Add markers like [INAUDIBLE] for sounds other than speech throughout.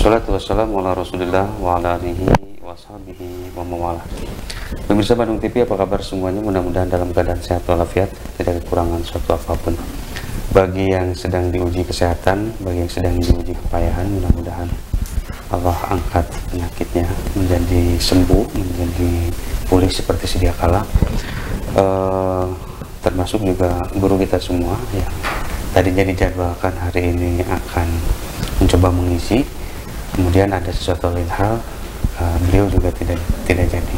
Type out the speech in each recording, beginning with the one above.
Assalatu wassalamu ala rasulillah wa ala alihi wa sahbihi wa. Pemirsa Bandung TV apa kabar semuanya? Mudah-mudahan dalam keadaan sehat walafiat, tidak kekurangan suatu apa pun. Bagi yang sedang diuji kesehatan, bagi yang sedang diuji kepayahan, mudah-mudahan Allah angkat penyakitnya menjadi sembuh, menjadi pulih seperti sedia kala. Eh, termasuk juga guru kita semua yang tadinya dijadwalkan hari ini akan mencoba mengisi kemudian ada sesuatu lain hal uh, beliau juga tidak tidak jadi.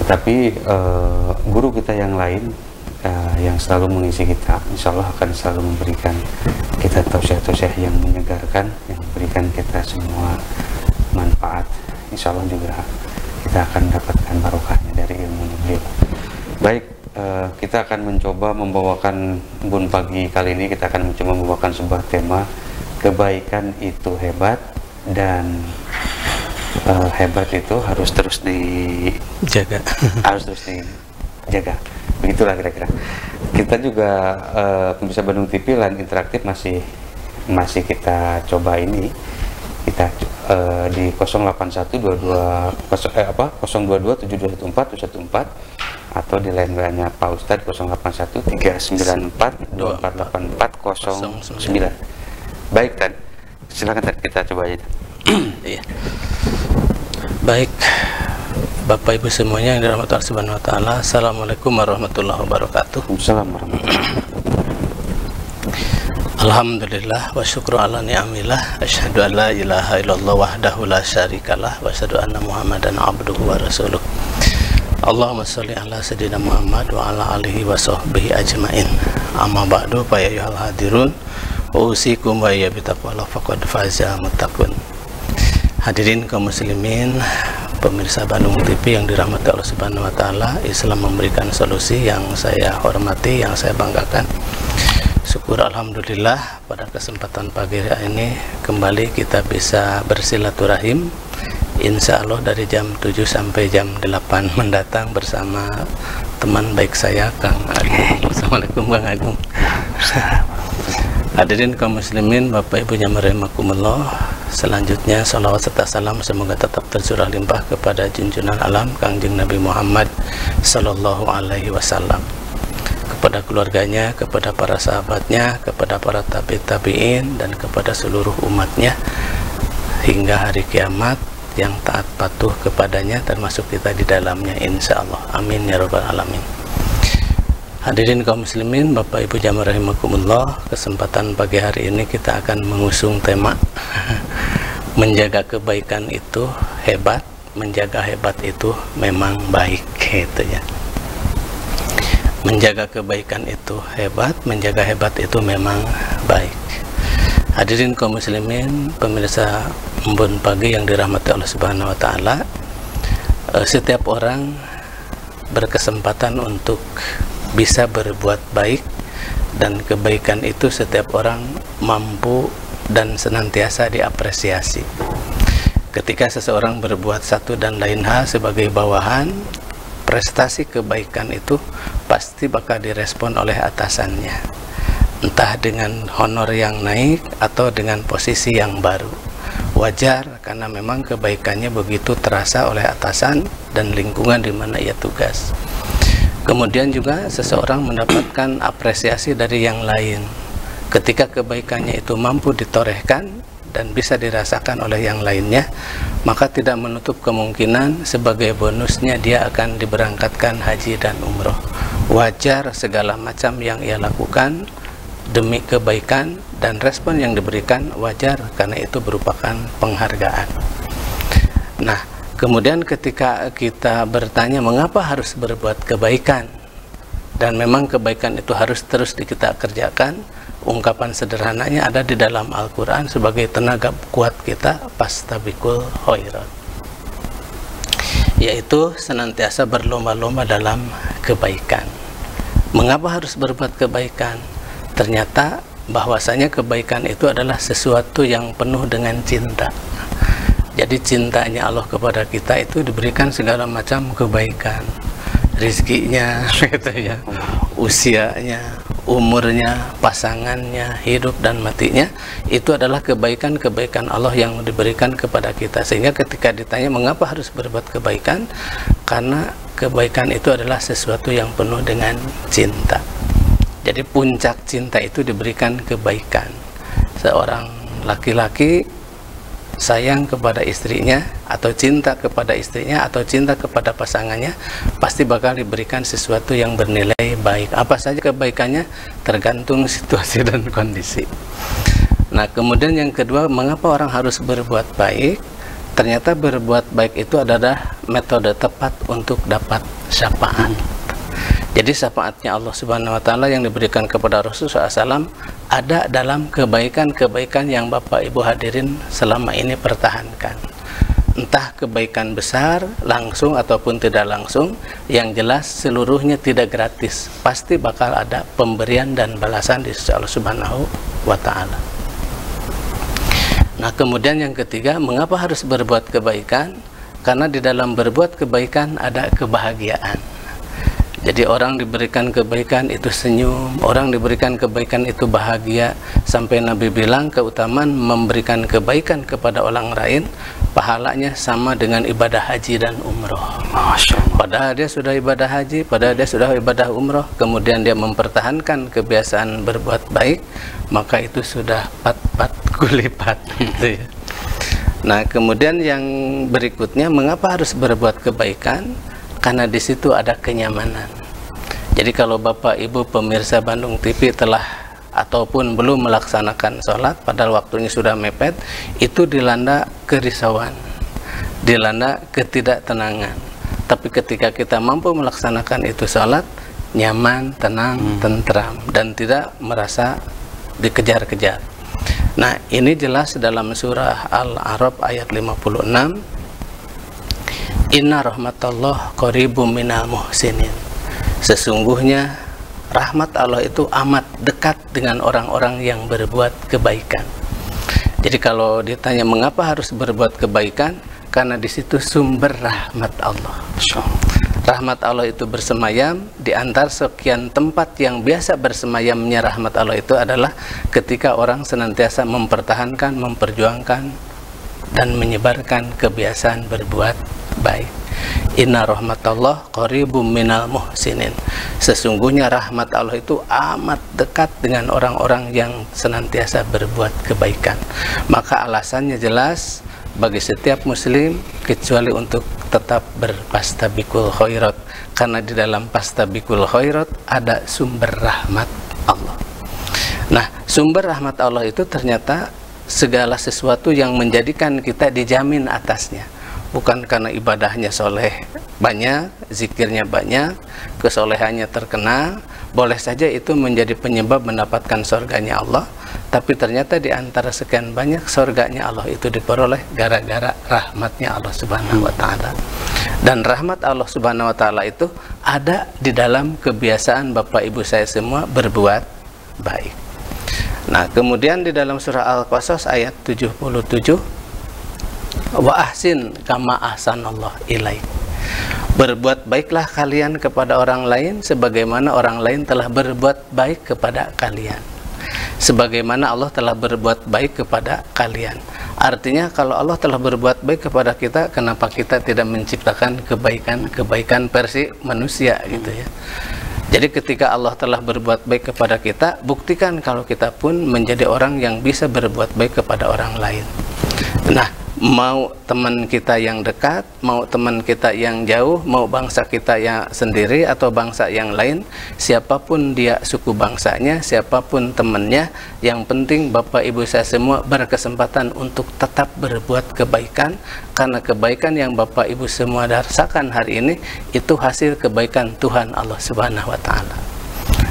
Tetapi uh, guru kita yang lain uh, yang selalu mengisi kita insya Allah akan selalu memberikan kita tausiah-tausiah yang menyegarkan yang memberikan kita semua manfaat. Insya Allah juga kita akan dapatkan barokahnya dari ilmu beliau. Baik kita akan mencoba membawakan bun pagi kali ini. Kita akan mencoba membawakan sebuah tema kebaikan itu hebat dan uh, hebat itu harus terus dijaga [LAUGHS] harus terus dijaga begitulah kira-kira. Kita juga uh, pemirsa Bandung TV lain interaktif masih masih kita coba ini. Kita uh, di 08122 eh, apa 022 7214 atau di line WA-nya Pak Ustadz 081 394 2484 09. Baik Tan, silakan kita coba aja. [CLEARS THROAT] Iya. Baik, Bapak Ibu semuanya yang dirahmati Allah Subhanahu wa taala. Assalamualaikum warahmatullahi wabarakatuh. Assalamualaikum warahmatullahi Alhamdulillah wa syukru ala ni'amillah Asyhadu an la ilaha illallah wahdahu la syarikalah Wa asyhadu anna muhammadan abduhu wa rasuluh Allahumma salli ala sayyidina Muhammad wa ala alihi wa sahbihi ajmain Amma ba'du fa ya hadirun usikum wa ya bitaqwallah faqad faza muttaqun. Hadirin kaum muslimin Pemirsa Bandung TV yang dirahmati Allah Subhanahu wa taala Islam memberikan solusi yang saya hormati, yang saya banggakan. Syukur Alhamdulillah pada kesempatan pagi hari ini kembali kita bisa bersilaturahim. Insya Allah dari jam 7 sampai jam 8 mendatang bersama teman baik saya Kang Agung. Assalamualaikum Kang Agung Hadirin kaum muslimin Bapak Ibu yang rahimakumullah Selanjutnya salawat serta salam semoga tetap tercurah limpah kepada junjungan alam Kangjeng Nabi Muhammad sallallahu alaihi wasallam. Kepada keluarganya, kepada para sahabatnya, kepada para tabi tabiin dan kepada seluruh umatnya hingga hari kiamat yang taat patuh kepadanya termasuk kita di dalamnya insya Allah. Amin ya rabbal alamin hadirin kaum muslimin bapak ibu jamaah rahimakumullah kesempatan pagi hari ini kita akan mengusung tema [LAUGHS] menjaga kebaikan itu hebat menjaga hebat itu memang baik gitu ya menjaga kebaikan itu hebat menjaga hebat itu memang baik Hadirin kaum muslimin, pemirsa Embun Pagi yang dirahmati Allah Subhanahu wa taala. Eh, setiap orang berkesempatan untuk bisa berbuat baik dan kebaikan itu setiap orang mampu dan senantiasa diapresiasi. Ketika seseorang berbuat satu dan lain hal sebagai bawahan, prestasi kebaikan itu pasti bakal direspon oleh atasannya entah dengan honor yang naik atau dengan posisi yang baru wajar karena memang kebaikannya begitu terasa oleh atasan dan lingkungan di mana ia tugas kemudian juga seseorang mendapatkan apresiasi dari yang lain ketika kebaikannya itu mampu ditorehkan dan bisa dirasakan oleh yang lainnya maka tidak menutup kemungkinan sebagai bonusnya dia akan diberangkatkan haji dan umroh wajar segala macam yang ia lakukan demi kebaikan dan respon yang diberikan wajar karena itu merupakan penghargaan. Nah, kemudian ketika kita bertanya mengapa harus berbuat kebaikan dan memang kebaikan itu harus terus kita kerjakan, ungkapan sederhananya ada di dalam Al-Qur'an sebagai tenaga kuat kita pastabikul khairat. Yaitu senantiasa berlomba-lomba dalam kebaikan. Mengapa harus berbuat kebaikan? ternyata bahwasanya kebaikan itu adalah sesuatu yang penuh dengan cinta jadi cintanya Allah kepada kita itu diberikan segala macam kebaikan rizkinya [LAUGHS] gitu ya usianya umurnya, pasangannya, hidup dan matinya itu adalah kebaikan-kebaikan Allah yang diberikan kepada kita. Sehingga ketika ditanya mengapa harus berbuat kebaikan? Karena kebaikan itu adalah sesuatu yang penuh dengan cinta. Jadi puncak cinta itu diberikan kebaikan. Seorang laki-laki sayang kepada istrinya atau cinta kepada istrinya atau cinta kepada pasangannya pasti bakal diberikan sesuatu yang bernilai baik. Apa saja kebaikannya? Tergantung situasi [LAUGHS] dan kondisi. Nah kemudian yang kedua mengapa orang harus berbuat baik? Ternyata berbuat baik itu adalah metode tepat untuk dapat syafaat jadi syafaatnya Allah Subhanahu wa taala yang diberikan kepada Rasulullah SAW ada dalam kebaikan-kebaikan yang Bapak Ibu hadirin selama ini pertahankan. Entah kebaikan besar langsung ataupun tidak langsung, yang jelas seluruhnya tidak gratis. Pasti bakal ada pemberian dan balasan di sisi Allah Subhanahu wa taala. Nah, kemudian yang ketiga, mengapa harus berbuat kebaikan? Karena di dalam berbuat kebaikan ada kebahagiaan jadi orang diberikan kebaikan itu senyum, orang diberikan kebaikan itu bahagia. Sampai Nabi bilang keutamaan memberikan kebaikan kepada orang lain, pahalanya sama dengan ibadah haji dan umroh. Padahal dia sudah ibadah haji, padahal dia sudah ibadah umroh, kemudian dia mempertahankan kebiasaan berbuat baik, maka itu sudah pat-pat kulipat. [LAUGHS] Gitu ya. Nah, kemudian yang berikutnya, mengapa harus berbuat kebaikan? Karena di situ ada kenyamanan. Jadi kalau Bapak Ibu pemirsa Bandung TV telah ataupun belum melaksanakan sholat padahal waktunya sudah mepet itu dilanda kerisauan dilanda ketidaktenangan tapi ketika kita mampu melaksanakan itu sholat nyaman, tenang, hmm. tentram dan tidak merasa dikejar-kejar nah ini jelas dalam surah Al-Arab ayat 56 Inna rahmatullah qaribum minal muhsinin. Sesungguhnya rahmat Allah itu amat dekat dengan orang-orang yang berbuat kebaikan. Jadi kalau ditanya mengapa harus berbuat kebaikan? Karena di situ sumber rahmat Allah. Rahmat Allah itu bersemayam di antar sekian tempat yang biasa bersemayamnya rahmat Allah itu adalah ketika orang senantiasa mempertahankan, memperjuangkan dan menyebarkan kebiasaan berbuat baik. Inna rahmatullah qaribum minal muhsinin. Sesungguhnya rahmat Allah itu amat dekat dengan orang-orang yang senantiasa berbuat kebaikan. Maka alasannya jelas bagi setiap muslim kecuali untuk tetap berpastabikul khairat karena di dalam pastabikul khairat ada sumber rahmat Allah. Nah, sumber rahmat Allah itu ternyata segala sesuatu yang menjadikan kita dijamin atasnya bukan karena ibadahnya soleh banyak, zikirnya banyak, kesolehannya terkenal, boleh saja itu menjadi penyebab mendapatkan surganya Allah, tapi ternyata di antara sekian banyak surganya Allah itu diperoleh gara-gara rahmatnya Allah Subhanahu wa taala. Dan rahmat Allah Subhanahu wa taala itu ada di dalam kebiasaan Bapak Ibu saya semua berbuat baik. Nah, kemudian di dalam surah Al-Qasas ayat 77 wa ahsin kama ahsanallah ilaih. Berbuat baiklah kalian kepada orang lain sebagaimana orang lain telah berbuat baik kepada kalian. Sebagaimana Allah telah berbuat baik kepada kalian. Artinya kalau Allah telah berbuat baik kepada kita kenapa kita tidak menciptakan kebaikan-kebaikan versi manusia gitu ya jadi ketika Allah telah berbuat baik kepada kita, buktikan kalau kita pun menjadi orang yang bisa berbuat baik kepada orang lain. Nah, mau teman kita yang dekat, mau teman kita yang jauh, mau bangsa kita yang sendiri atau bangsa yang lain, siapa pun dia suku bangsanya, siapa pun temannya, yang penting Bapak Ibu saya semua berkesempatan untuk tetap berbuat kebaikan karena kebaikan yang Bapak Ibu semua rasakan hari ini itu hasil kebaikan Tuhan Allah Subhanahu wa taala.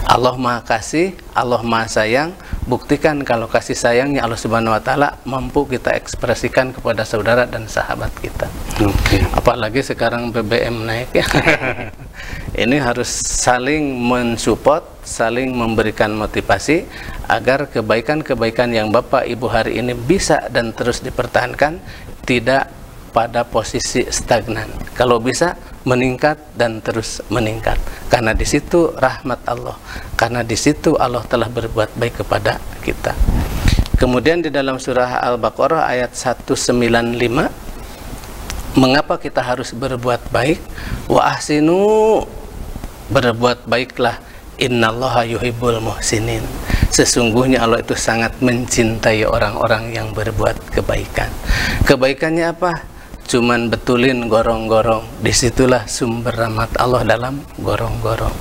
Allah Maha Kasih, Allah Maha Sayang, buktikan kalau kasih sayangnya Allah Subhanahu wa taala mampu kita ekspresikan kepada saudara dan sahabat kita. Okay. Apalagi sekarang BBM naik ya. [LAUGHS] Ini harus saling mensupport, saling memberikan motivasi agar kebaikan-kebaikan yang Bapak Ibu hari ini bisa dan terus dipertahankan tidak pada posisi stagnan. Kalau bisa meningkat dan terus meningkat. Karena di situ rahmat Allah. Karena di situ Allah telah berbuat baik kepada kita. Kemudian di dalam surah Al-Baqarah ayat 195 mengapa kita harus berbuat baik? Wa ahsinu berbuat baiklah innallaha yuhibbul muhsinin sesungguhnya Allah itu sangat mencintai orang-orang yang berbuat kebaikan kebaikannya apa cuman betulin gorong-gorong. Di situlah sumber rahmat Allah dalam gorong-gorong.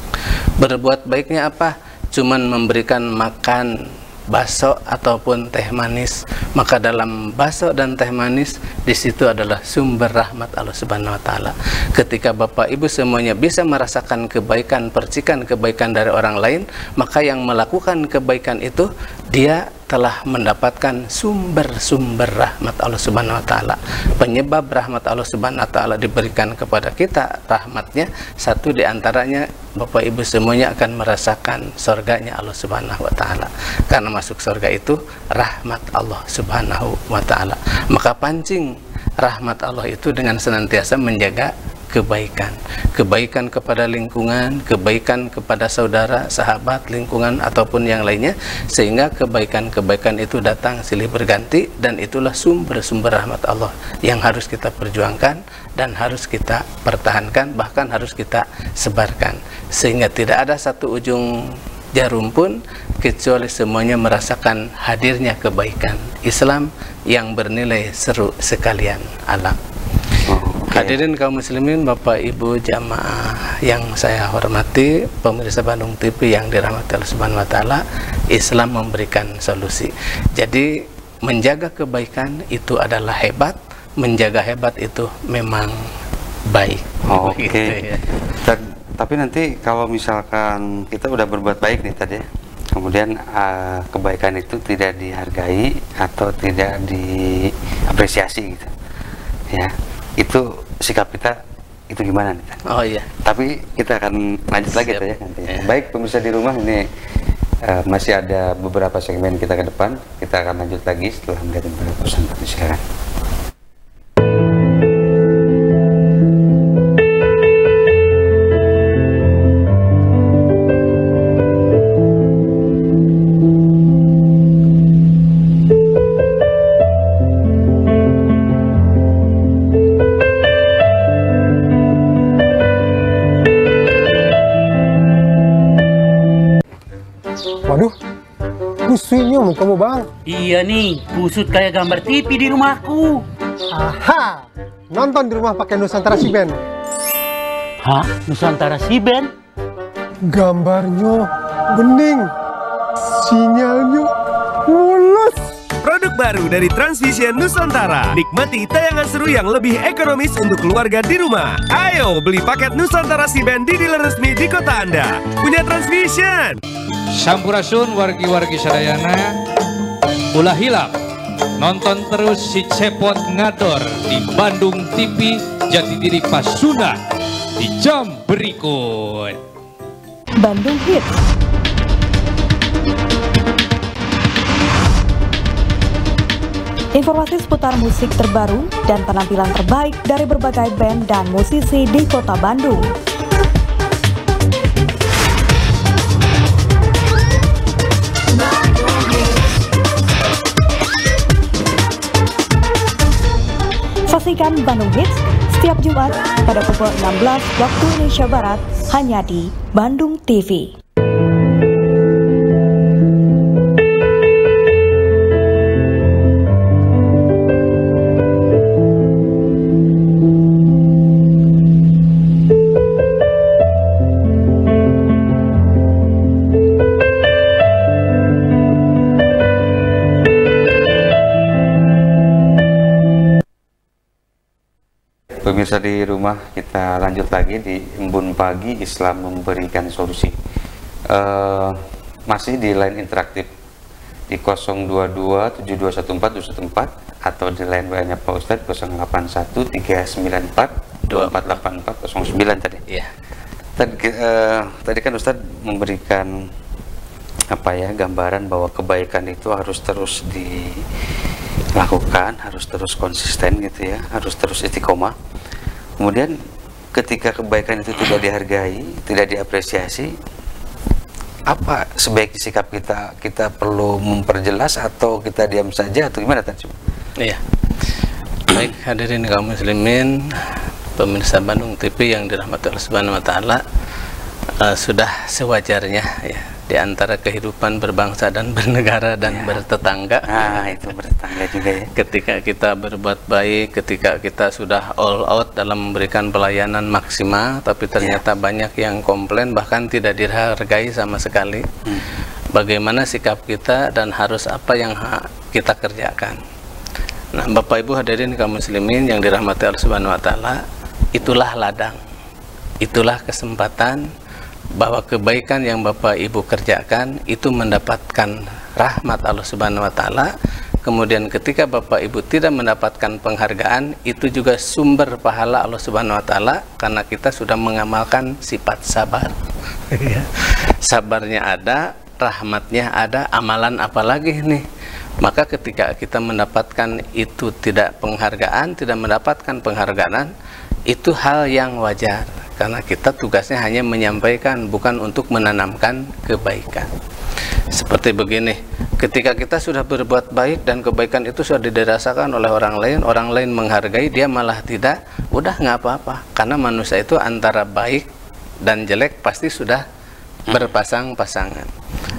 Berbuat baiknya apa? Cuman memberikan makan baso ataupun teh manis. Maka dalam baso dan teh manis di situ adalah sumber rahmat Allah Subhanahu wa taala. Ketika Bapak Ibu semuanya bisa merasakan kebaikan percikan kebaikan dari orang lain maka yang melakukan kebaikan itu dia telah mendapatkan sumber-sumber rahmat Allah Subhanahu wa taala. Penyebab rahmat Allah Subhanahu wa taala diberikan kepada kita rahmatnya satu di antaranya Bapak Ibu semuanya akan merasakan surganya Allah Subhanahu wa taala. Karena masuk surga itu rahmat Allah Subhanahu wa taala. Maka pancing rahmat Allah itu dengan senantiasa menjaga kebaikan. Kebaikan kepada lingkungan kebaikan kepada saudara sahabat lingkungan ataupun yang lainnya sehingga kebaikan-kebaikan itu datang silih berganti dan itulah sumber-sumber rahmat Allah yang harus kita perjuangkan dan harus kita pertahankan bahkan harus kita sebarkan. Sehingga tidak ada satu ujung jarum pun kecuali semuanya merasakan hadirnya kebaikan Islam yang bernilai seru sekalian alam Hadirin kaum muslimin, Bapak Ibu jamaah yang saya hormati, pemirsa Bandung TV yang dirahmati Allah Subhanahu wa taala, Islam memberikan solusi. Jadi menjaga kebaikan itu adalah hebat, menjaga hebat itu memang baik. Oh, Oke. Okay. Ya. Tapi nanti kalau misalkan kita udah berbuat baik nih tadi ya, kemudian uh, kebaikan itu tidak dihargai atau tidak diapresiasi gitu. Ya, itu sikap kita itu gimana nih? Oh iya. Tapi kita akan lanjut lagi ya nanti. Ya. Baik pemirsa di rumah ini uh, masih ada beberapa segmen kita ke depan. Kita akan lanjut lagi setelah melihat beberapa pesan sekarang. Kamu bang? Iya nih, kusut kayak gambar TV di rumahku. Aha, nonton di rumah pakai Nusantara Siben. Hah? Nusantara Siben? Gambarnya bening, sinyalnya mulus. Produk baru dari Transvision Nusantara. Nikmati tayangan seru yang lebih ekonomis untuk keluarga di rumah. Ayo beli paket Nusantara Siben di dealer resmi di kota Anda. Punya Transvision. Sampurasun wargi-wargi Sadayana Ulah hilap Nonton terus si Cepot Ngador di Bandung TV Jati Diri Pasuna di jam berikut. Bandung Hits Informasi seputar musik terbaru dan penampilan terbaik dari berbagai band dan musisi di kota Bandung Saksikan Bandung Hits setiap Jumat pada pukul 16 waktu Indonesia Barat hanya di Bandung TV. Pemirsa di rumah kita lanjut lagi di Embun Pagi Islam memberikan solusi. Uh, masih di line interaktif di 022 7214 atau di line WA nya Pak Ustadz 081 394 2484 09 tadi. Iya. Tadi, uh, tadi kan Ustadz memberikan apa ya gambaran bahwa kebaikan itu harus terus di lakukan harus terus konsisten gitu ya harus terus istiqomah kemudian ketika kebaikan itu tidak dihargai tidak diapresiasi apa sebaiknya sikap kita? Kita perlu memperjelas atau kita diam saja atau gimana tadi Iya. Baik hadirin kaum muslimin, pemirsa Bandung TV yang dirahmati Allah Subhanahu wa taala, eh, sudah sewajarnya ya di antara kehidupan berbangsa dan [LAUGHS] bernegara dan bertetangga. nah itu bertetangga juga ya Ketika kita berbuat baik, ketika kita sudah all out dalam memberikan pelayanan maksimal, tapi ternyata banyak yang komplain bahkan tidak dihargai sama sekali. Bagaimana sikap kita dan harus apa yang kita kerjakan. Nah, Bapak Ibu hadirin kaum muslimin yang dirahmati Allah Subhanahu wa taala, itulah ladang. Itulah kesempatan bahwa kebaikan yang Bapak Ibu kerjakan itu mendapatkan rahmat Allah Subhanahu wa taala. Kemudian ketika Bapak Ibu tidak mendapatkan penghargaan, itu juga sumber pahala Allah Subhanahu wa taala karena kita sudah mengamalkan sifat sabar. Ya. Sabarnya ada, rahmatnya ada, amalan apalagi nih? Maka ketika kita mendapatkan itu tidak penghargaan, tidak mendapatkan penghargaan, itu hal yang wajar karena kita tugasnya hanya menyampaikan bukan untuk menanamkan kebaikan. Seperti begini, ketika kita sudah berbuat baik dan kebaikan itu sudah dirasakan oleh orang lain, orang lain menghargai, dia malah tidak, udah nggak apa-apa. Karena manusia itu antara baik dan jelek pasti sudah berpasang-pasangan.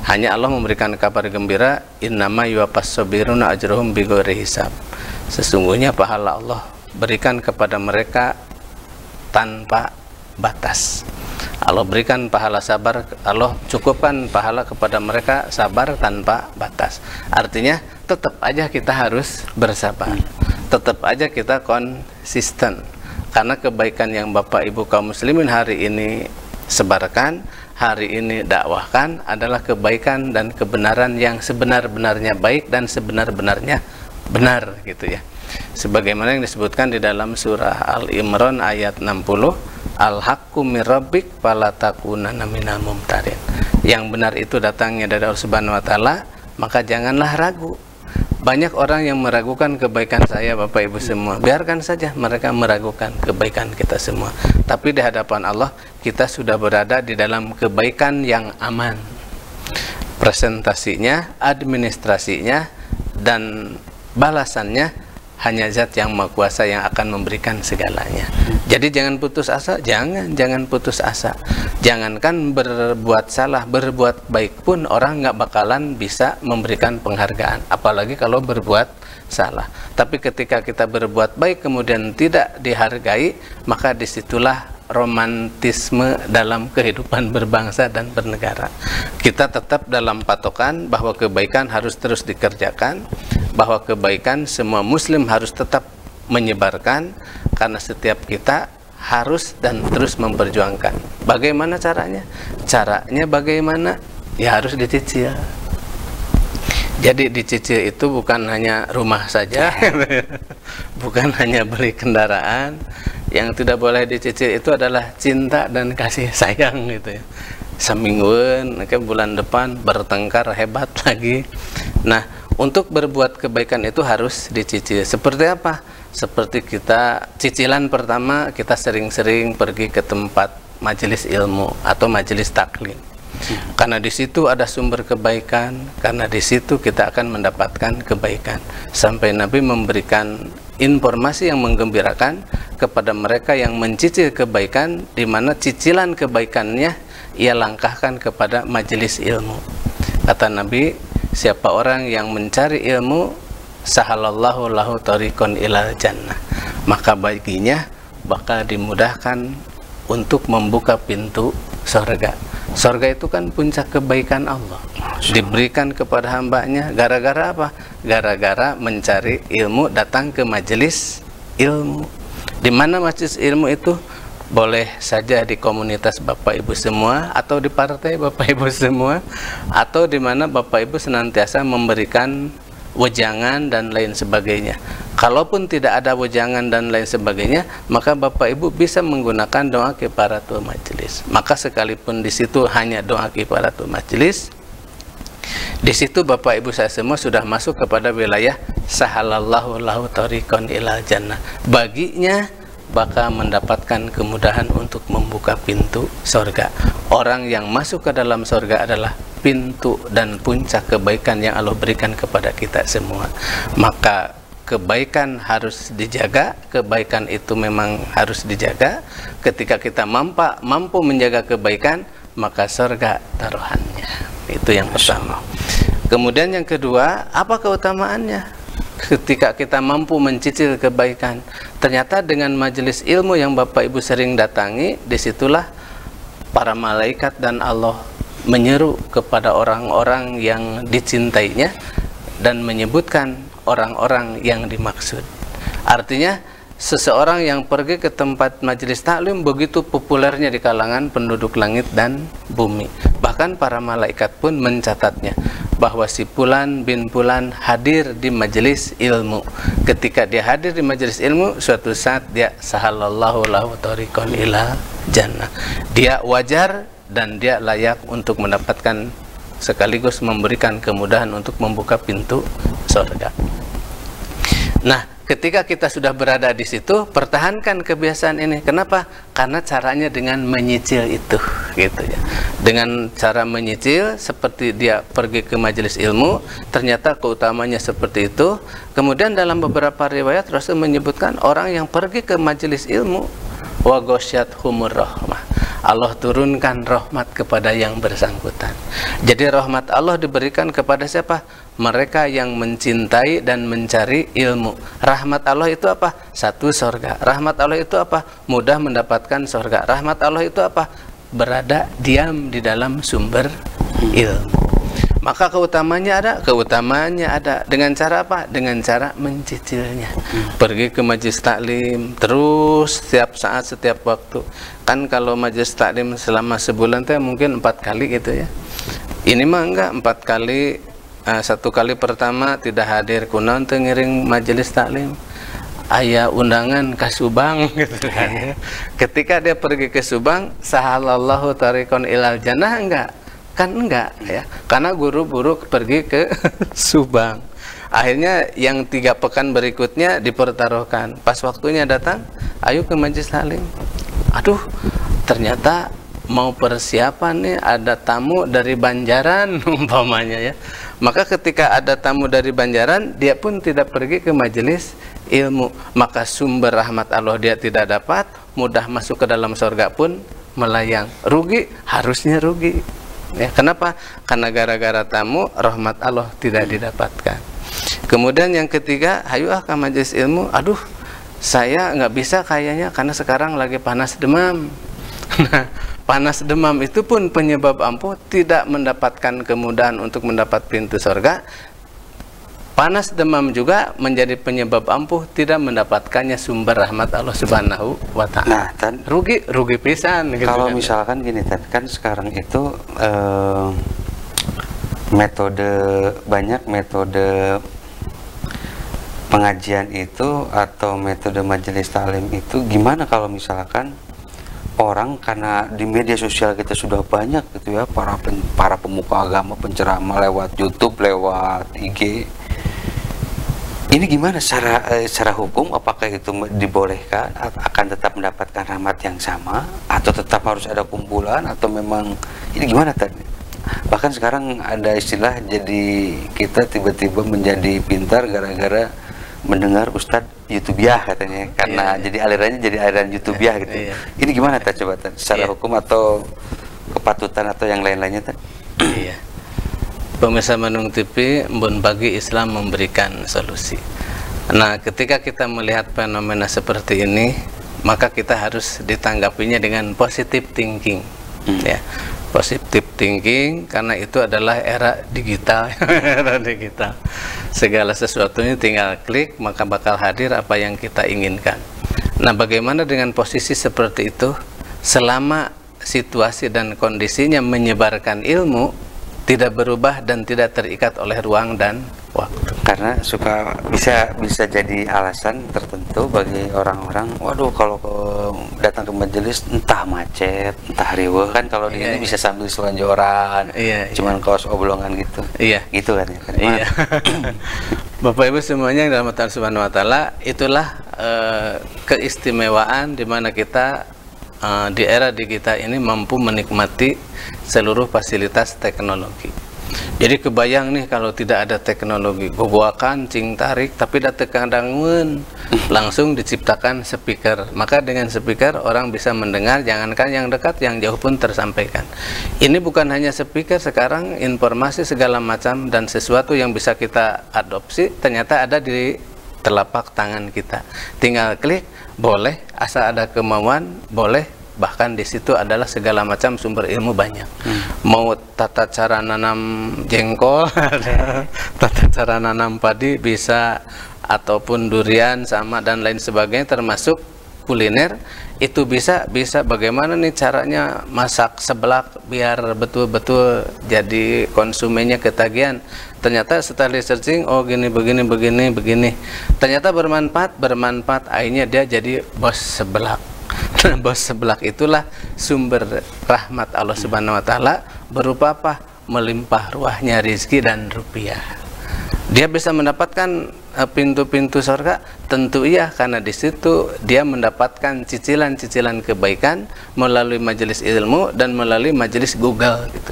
Hanya Allah memberikan kabar gembira, innama yuwaffas sabiruna ajruhum bighairi hisab. Sesungguhnya pahala Allah berikan kepada mereka tanpa batas. Allah berikan pahala sabar, Allah cukupkan pahala kepada mereka sabar tanpa batas. Artinya tetap aja kita harus bersabar. Tetap aja kita konsisten. Karena kebaikan yang Bapak Ibu kaum muslimin hari ini sebarkan, hari ini dakwahkan adalah kebaikan dan kebenaran yang sebenar-benarnya baik dan sebenar-benarnya benar gitu ya. Sebagaimana yang disebutkan di dalam surah Al-Imran ayat 60 Al-haqqu min rabbik fala takunanna minal mumtarin. Yang benar itu datangnya dari Allah Subhanahu wa taala, maka janganlah ragu. Banyak orang yang meragukan kebaikan saya Bapak Ibu semua. Biarkan saja mereka meragukan kebaikan kita semua. Tapi di hadapan Allah kita sudah berada di dalam kebaikan yang aman. Presentasinya, administrasinya dan balasannya hanya zat yang maha kuasa yang akan memberikan segalanya. Jadi jangan putus asa, jangan, jangan putus asa. Jangankan berbuat salah, berbuat baik pun orang nggak bakalan bisa memberikan penghargaan. Apalagi kalau berbuat salah. Tapi ketika kita berbuat baik kemudian tidak dihargai, maka di situlah romantisme dalam kehidupan berbangsa dan bernegara. Kita tetap dalam patokan bahwa kebaikan harus terus dikerjakan, bahwa kebaikan semua muslim harus tetap menyebarkan karena setiap kita harus dan terus memperjuangkan. Bagaimana caranya? Caranya bagaimana? Ya harus dicicil. Jadi dicicil itu bukan hanya rumah saja, [LAUGHS] bukan hanya beli kendaraan. Yang tidak boleh dicicil itu adalah cinta dan kasih sayang gitu ya. Semingguan, ke bulan depan bertengkar hebat lagi. Nah, untuk berbuat kebaikan itu harus dicicil. Seperti apa? Seperti kita cicilan pertama kita sering-sering pergi ke tempat majelis ilmu atau majelis taklim. Karena di situ ada sumber kebaikan, karena di situ kita akan mendapatkan kebaikan. Sampai Nabi memberikan informasi yang menggembirakan kepada mereka yang mencicil kebaikan di mana cicilan kebaikannya ia langkahkan kepada majelis ilmu. Kata Nabi, siapa orang yang mencari ilmu sahalallahu lahu tariqon ilal jannah. Maka baginya bakal dimudahkan untuk membuka pintu surga surga itu kan puncak kebaikan Allah. Diberikan kepada hambanya gara-gara apa? gara-gara mencari ilmu datang ke majelis ilmu. Di mana majelis ilmu itu? Boleh saja di komunitas Bapak Ibu semua atau di partai Bapak Ibu semua atau di mana Bapak Ibu senantiasa memberikan wejangan dan lain sebagainya. Kalaupun tidak ada wejangan dan lain sebagainya, maka Bapak Ibu bisa menggunakan doa kifaratul majelis. Maka sekalipun di situ hanya doa kifaratul majelis, Di situ Bapak Ibu saya semua sudah masuk kepada wilayah sahalallahu lahu tariqan ilal jannah. Baginya bakal mendapatkan kemudahan untuk membuka pintu sorga. Orang yang masuk ke dalam sorga adalah pintu dan puncak kebaikan yang Allah berikan kepada kita semua. Maka kebaikan harus dijaga, kebaikan itu memang harus dijaga. Ketika kita mampu mampu menjaga kebaikan, maka sorga taruhannya. Itu yang pertama. Kemudian yang kedua, apa keutamaannya? ketika kita mampu mencicil kebaikan. Ternyata dengan majelis ilmu yang Bapak Ibu sering datangi, di situlah para malaikat dan Allah menyeru kepada orang-orang yang dicintainya dan menyebutkan orang-orang yang dimaksud. Artinya, seseorang yang pergi ke tempat majelis taklim begitu populernya di kalangan penduduk langit dan bumi. Bahkan para malaikat pun mencatatnya bahwa si Pulan bin Pulan hadir di majelis ilmu. Ketika dia hadir di majelis ilmu, suatu saat dia sahallallahu lahu tariqan ila jannah. Dia wajar dan dia layak untuk mendapatkan sekaligus memberikan kemudahan untuk membuka pintu surga. Nah, ketika kita sudah berada di situ, pertahankan kebiasaan ini. Kenapa? Karena caranya dengan menyicil itu, gitu ya. Dengan cara menyicil, seperti dia pergi ke majelis ilmu, ternyata keutamanya seperti itu. Kemudian dalam beberapa riwayat Rasul menyebutkan orang yang pergi ke majelis ilmu, wa humur rahmah Allah turunkan rahmat kepada yang bersangkutan. Jadi rahmat Allah diberikan kepada siapa? Mereka yang mencintai dan mencari ilmu. Rahmat Allah itu apa? Satu sorga. Rahmat Allah itu apa? Mudah mendapatkan sorga. Rahmat Allah itu apa? Berada diam di dalam sumber ilmu. Maka keutamanya ada, keutamaannya ada. Dengan cara apa? Dengan cara mencicilnya. Pergi ke majlis taklim terus setiap saat, setiap waktu. Kan kalau majlis taklim selama sebulan teh mungkin empat kali gitu ya. Ini mah enggak empat kali. Uh, satu kali pertama tidak hadir. Kunaon ngiring majelis taklim. Ayah undangan ke Subang [LAUGHS] gitu kan ya. Ketika dia pergi ke Subang, sahalallahu tarikon ilal jannah enggak? kan enggak ya. Karena guru-guru pergi ke [LAUGHS] Subang. Akhirnya yang tiga pekan berikutnya dipertaruhkan. Pas waktunya datang ayo ke majelis salim aduh ternyata mau persiapan nih ada tamu dari Banjaran [LAUGHS] umpamanya ya. Maka ketika ada tamu dari Banjaran dia pun tidak pergi ke majelis ilmu. Maka sumber rahmat Allah dia tidak dapat mudah masuk ke dalam surga pun melayang. Rugi harusnya rugi. Ya kenapa? Karena gara-gara tamu rahmat Allah tidak didapatkan. Kemudian yang ketiga hayu ah ke majelis ilmu. Aduh saya nggak bisa kayaknya karena sekarang lagi panas demam. [LAUGHS] Nah panas demam itu pun penyebab ampuh tidak mendapatkan kemudahan untuk mendapat pintu surga Panas demam juga menjadi penyebab ampuh tidak mendapatkannya sumber rahmat Allah Subhanahu wa taala. Nah, tan, rugi rugi pisan gitu Kalau kan. misalkan gini tan, kan sekarang itu eh, metode banyak metode pengajian itu atau metode majelis taklim itu gimana kalau misalkan orang karena di media sosial kita sudah banyak gitu ya para pen, para pemuka agama penceramah lewat YouTube lewat IG ini gimana secara eh, secara hukum? Apakah itu dibolehkan akan tetap mendapatkan rahmat yang sama? Atau tetap harus ada kumpulan? Atau memang ini gimana tadi? Bahkan sekarang ada istilah jadi kita tiba-tiba menjadi pintar gara-gara mendengar Ustadz YouTubiah katanya karena iya, jadi alirannya jadi aliran YouTubiah gitu iya. ini gimana tadi coba secara iya. hukum atau kepatutan atau yang lain-lainnya tadi iya Pemirsa Manung TV, Mbun Bagi Islam memberikan solusi. Nah, ketika kita melihat fenomena seperti ini, maka kita harus ditanggapinya dengan positive thinking. Hmm. Ya, positive thinking karena itu adalah era digital, [LAUGHS] era digital. Segala sesuatunya tinggal klik, maka bakal hadir apa yang kita inginkan. Nah, bagaimana dengan posisi seperti itu? Selama situasi dan kondisinya menyebarkan ilmu, tidak berubah dan tidak terikat oleh ruang dan waktu. Karena suka bisa bisa jadi alasan tertentu bagi orang-orang waduh kalau ke, datang ke majelis entah macet entah riweh kan kalau di Iya, ini iya. bisa sambil selonjoran Iya, iya. cuman kaos oblongan gitu Iya. gitu kan ya kan? Iya. [COUGHS] Bapak Ibu semuanya yang dalam Tuhan Subhanahu wa taala, itulah eh, keistimewaan di mana kita eh, di era digital ini mampu menikmati seluruh fasilitas teknologi. Jadi kebayang nih kalau tidak ada teknologi, gogoakan, cing tarik, tapi datang dangun [LAUGHS] langsung diciptakan speaker. Maka dengan speaker orang bisa mendengar, jangankan yang dekat, yang jauh pun tersampaikan. Ini bukan hanya speaker, sekarang informasi segala macam dan sesuatu yang bisa kita adopsi ternyata ada di telapak tangan kita. Tinggal klik, boleh, asal ada kemauan, boleh, bahkan di situ adalah segala macam sumber ilmu banyak. Mau tata cara nanam jengkol, [LAUGHS] tata cara nanam padi bisa ataupun durian sama dan lain sebagainya termasuk kuliner itu bisa bisa. Bagaimana nih caranya masak seblak biar betul-betul jadi konsumennya ketagihan? Ternyata setelah di searching oh gini begini begini begini. Ternyata bermanfaat bermanfaat. Akhirnya dia jadi bos seblak Bos seblak itulah sumber rahmat Allah Subhanahu wa taala berupa apa? Melimpah ruahnya rizki dan rupiah. Dia bisa mendapatkan eh, pintu-pintu surga? Tentu iya karena di situ dia mendapatkan cicilan-cicilan kebaikan melalui majelis ilmu dan melalui majelis Google gitu.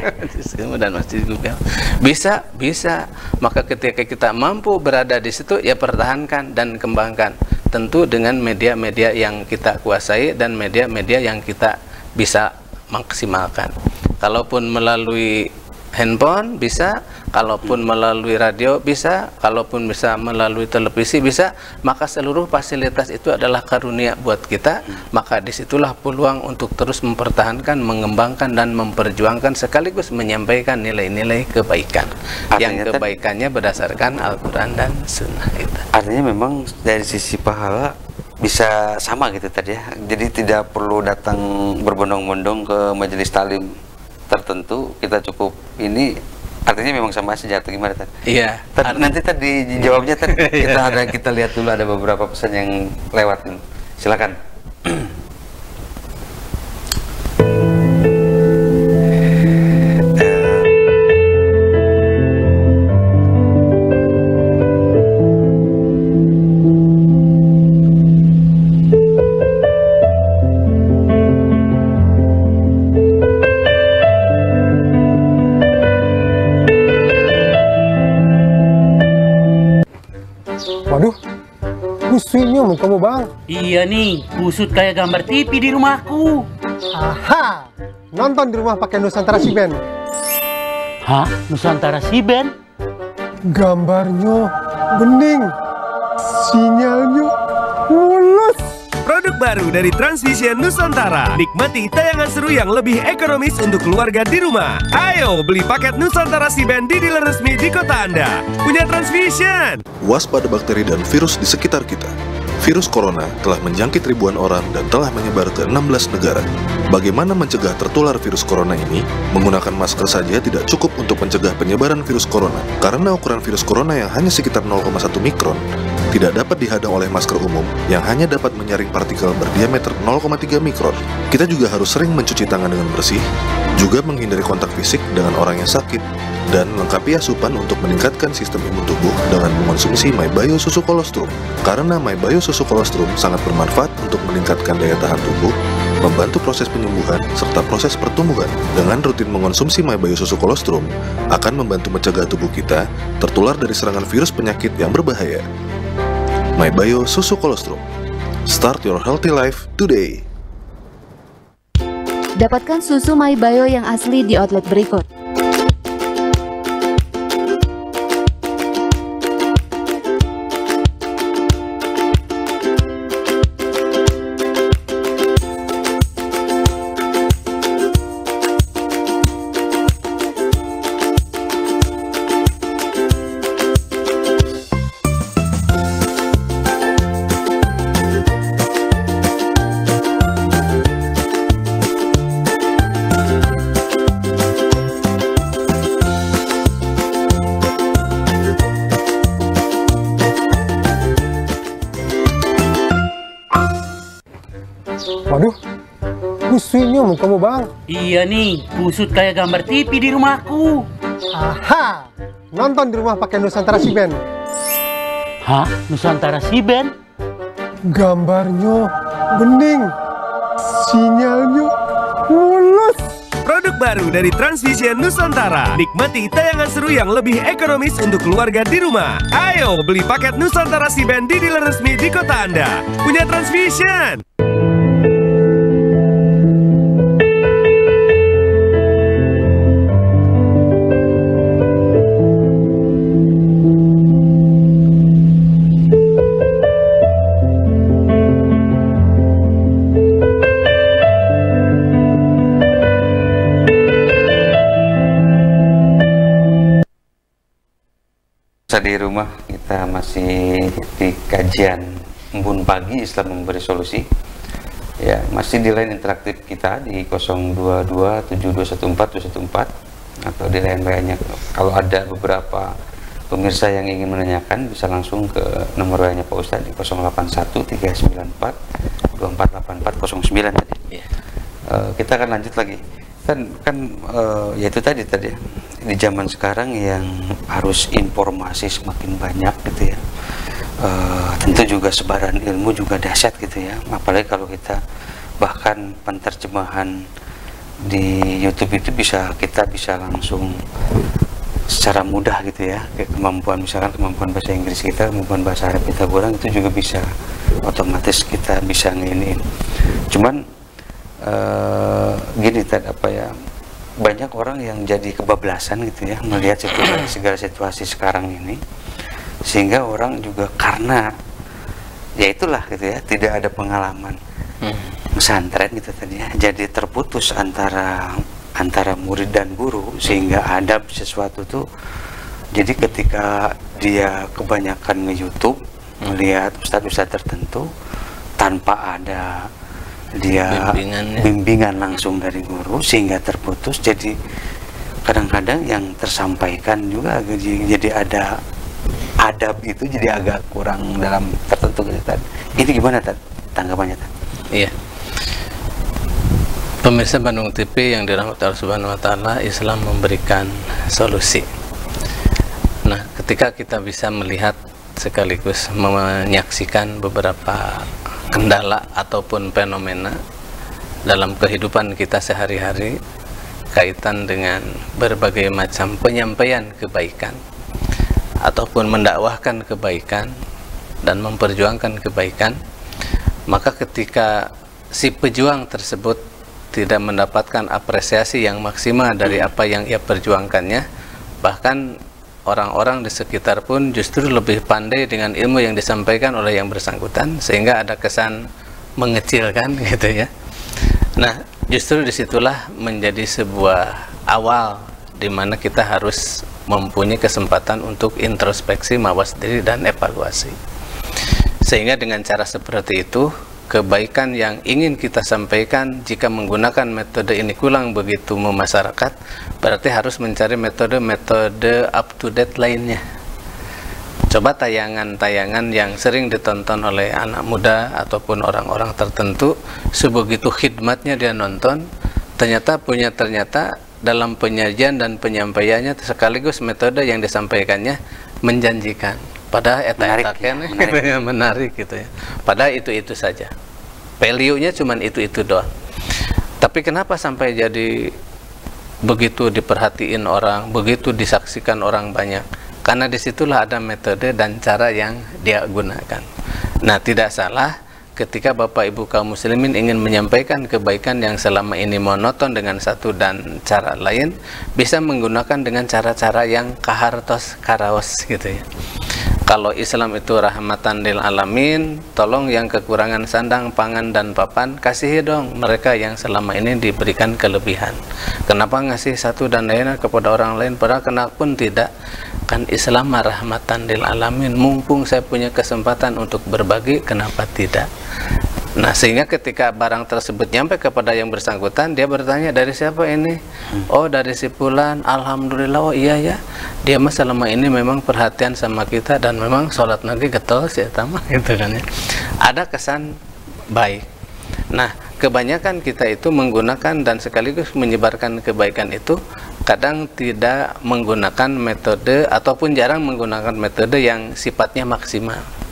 [LAUGHS] Ilmu dan majelis Google. Bisa, bisa. Maka ketika kita mampu berada di situ ya pertahankan dan kembangkan. Tentu dengan media-media yang kita kuasai dan media-media yang kita bisa maksimalkan. Kalaupun melalui handphone bisa, kalaupun melalui radio bisa, kalaupun bisa melalui televisi bisa, maka seluruh fasilitas itu adalah karunia buat kita, maka di situlah peluang untuk terus mempertahankan, mengembangkan dan memperjuangkan sekaligus menyampaikan nilai-nilai kebaikan. Yang Artinya tadi- kebaikannya berdasarkan Al-Quran dan Sunnah itu. artinya memang dari sisi pahala bisa sama gitu tadi ya. Jadi tidak perlu datang berbondong-bondong ke majelis talim tertentu kita cukup ini artinya memang sama saja atau gimana tadi Iya. Tad- nanti tadi jawabnya tadi [LAUGHS] kita ada kita lihat dulu ada beberapa pesan yang lewat silakan [CLEARS THROAT] mau kamu bang. Iya nih, kusut kayak gambar TV di rumahku. Aha, nonton di rumah pakai Nusantara si Ben. Hah? Nusantara Siben? Gambarnya bening, sinyalnya mulus. Produk baru dari Transvision Nusantara. Nikmati tayangan seru yang lebih ekonomis untuk keluarga di rumah. Ayo beli paket Nusantara Si Band di dealer resmi di kota Anda. Punya Transvision. waspada bakteri dan virus di sekitar kita. Virus corona telah menjangkit ribuan orang dan telah menyebar ke 16 negara. Bagaimana mencegah tertular virus corona ini? Menggunakan masker saja tidak cukup untuk mencegah penyebaran virus corona. Karena ukuran virus corona yang hanya sekitar 0,1 mikron tidak dapat dihadang oleh masker umum yang hanya dapat menyaring partikel berdiameter 0,3 mikron. Kita juga harus sering mencuci tangan dengan bersih, juga menghindari kontak fisik dengan orang yang sakit, dan lengkapi asupan untuk meningkatkan sistem imun tubuh dengan mengonsumsi MyBio Susu Kolostrum. Karena MyBio Susu Kolostrum sangat bermanfaat untuk meningkatkan daya tahan tubuh, membantu proses penyembuhan, serta proses pertumbuhan. Dengan rutin mengonsumsi MyBio Susu Kolostrum, akan membantu mencegah tubuh kita tertular dari serangan virus penyakit yang berbahaya. MyBio Susu Kolostrum. Start your healthy life today. Dapatkan susu MyBio yang asli di outlet berikut. Nih, kusut kayak gambar TV di rumahku. Aha, nonton di rumah pakai Nusantara si Ben. Hah? Nusantara si Ben? Gambarnya bening, sinyalnya mulus. Produk baru dari Transvision Nusantara. Nikmati tayangan seru yang lebih ekonomis untuk keluarga di rumah. Ayo beli paket Nusantara Si Band di dealer resmi di kota Anda. Punya Transvision. Kita masih di kajian embun pagi Islam memberi solusi. Ya masih di line interaktif kita di 0227214214 atau di lain lainnya kalau ada beberapa pemirsa yang ingin menanyakan bisa langsung ke nomor lainnya Pak Ustadz di 081394248409 tadi. Yeah. uh, kita akan lanjut lagi. Kan kan uh, ya itu tadi tadi ya di zaman sekarang yang harus informasi semakin banyak gitu ya. Uh, tentu juga sebaran ilmu juga dahsyat gitu ya. Apalagi kalau kita bahkan penterjemahan di YouTube itu bisa kita bisa langsung secara mudah gitu ya. Kemampuan misalkan kemampuan bahasa Inggris kita kemampuan bahasa Arab kita kurang itu juga bisa otomatis kita bisa nginin. Cuman uh, gini tadi apa ya banyak orang yang jadi kebablasan gitu ya melihat situasi, [CLEARS THROAT] segala situasi sekarang ini. Sehingga orang juga karena ya itulah gitu ya tidak ada pengalaman. Hmm. pesantren gitu tadi ya jadi terputus antara antara murid dan guru sehingga ada sesuatu tuh. Jadi ketika dia kebanyakan nge-youtube melihat ustadz-ustadz tertentu tanpa ada dia bimbingan langsung dari guru sehingga terputus jadi kadang-kadang yang tersampaikan juga jadi, jadi ada adab itu jadi agak kurang dalam tertentu gitu. Ini gimana tad? tanggapannya tad? Iya. Pemirsa Bandung TV yang dirahmati Allah Subhanahu wa taala, Islam memberikan solusi. Nah, ketika kita bisa melihat sekaligus menyaksikan beberapa kendala ataupun fenomena dalam kehidupan kita sehari-hari kaitan dengan berbagai macam penyampaian kebaikan ataupun mendakwahkan kebaikan dan memperjuangkan kebaikan maka ketika si pejuang tersebut tidak mendapatkan apresiasi yang maksimal dari apa yang ia perjuangkannya bahkan orang-orang di sekitar pun justru lebih pandai dengan ilmu yang disampaikan oleh yang bersangkutan sehingga ada kesan mengecilkan [LAUGHS] gitu ya. Nah justru di situlah menjadi sebuah awal di mana kita harus mempunyai kesempatan untuk introspeksi mawas diri dan evaluasi. Sehingga dengan cara seperti itu kebaikan yang ingin kita sampaikan jika menggunakan metode ini kurang begitu memasyarakat berarti harus mencari metode-metode up to date lainnya. Coba tayangan-tayangan yang sering ditonton oleh anak muda ataupun orang-orang tertentu sebegitu khidmatnya dia nonton ternyata punya ternyata dalam penyajian dan penyampaiannya sekaligus metode yang disampaikannya menjanjikan Padahal eta menarik, ya, menarik. Gitu [LAUGHS] ya, menarik gitu ya. Padahal itu itu saja. Value-nya cuma itu itu doang. Tapi kenapa sampai jadi begitu diperhatiin orang, begitu disaksikan orang banyak? Karena di situlah ada metode dan cara yang dia gunakan. Nah, tidak salah ketika Bapak Ibu kaum muslimin ingin menyampaikan kebaikan yang selama ini monoton dengan satu dan cara lain bisa menggunakan dengan cara-cara yang kahartos karaos gitu ya kalau Islam itu rahmatan lil alamin tolong yang kekurangan sandang pangan dan papan kasih dong mereka yang selama ini diberikan kelebihan. Kenapa ngasih satu dan lainnya kepada orang lain? Padahal kenapa pun tidak. Kan Islam rahmatan lil alamin. Mumpung saya punya kesempatan untuk berbagi kenapa tidak Nah, sehingga ketika barang tersebut nyampe kepada yang bersangkutan, dia bertanya dari siapa ini? Oh, dari si Pulan. Alhamdulillah. Oh iya ya. Dia mah selama ini memang perhatian sama kita dan memang sholat nanti getol sih sama [LAUGHS] gitu kan ya. Ada kesan baik. Nah, kebanyakan kita itu menggunakan dan sekaligus menyebarkan kebaikan itu kadang tidak menggunakan metode ataupun jarang menggunakan metode yang sifatnya maksimal.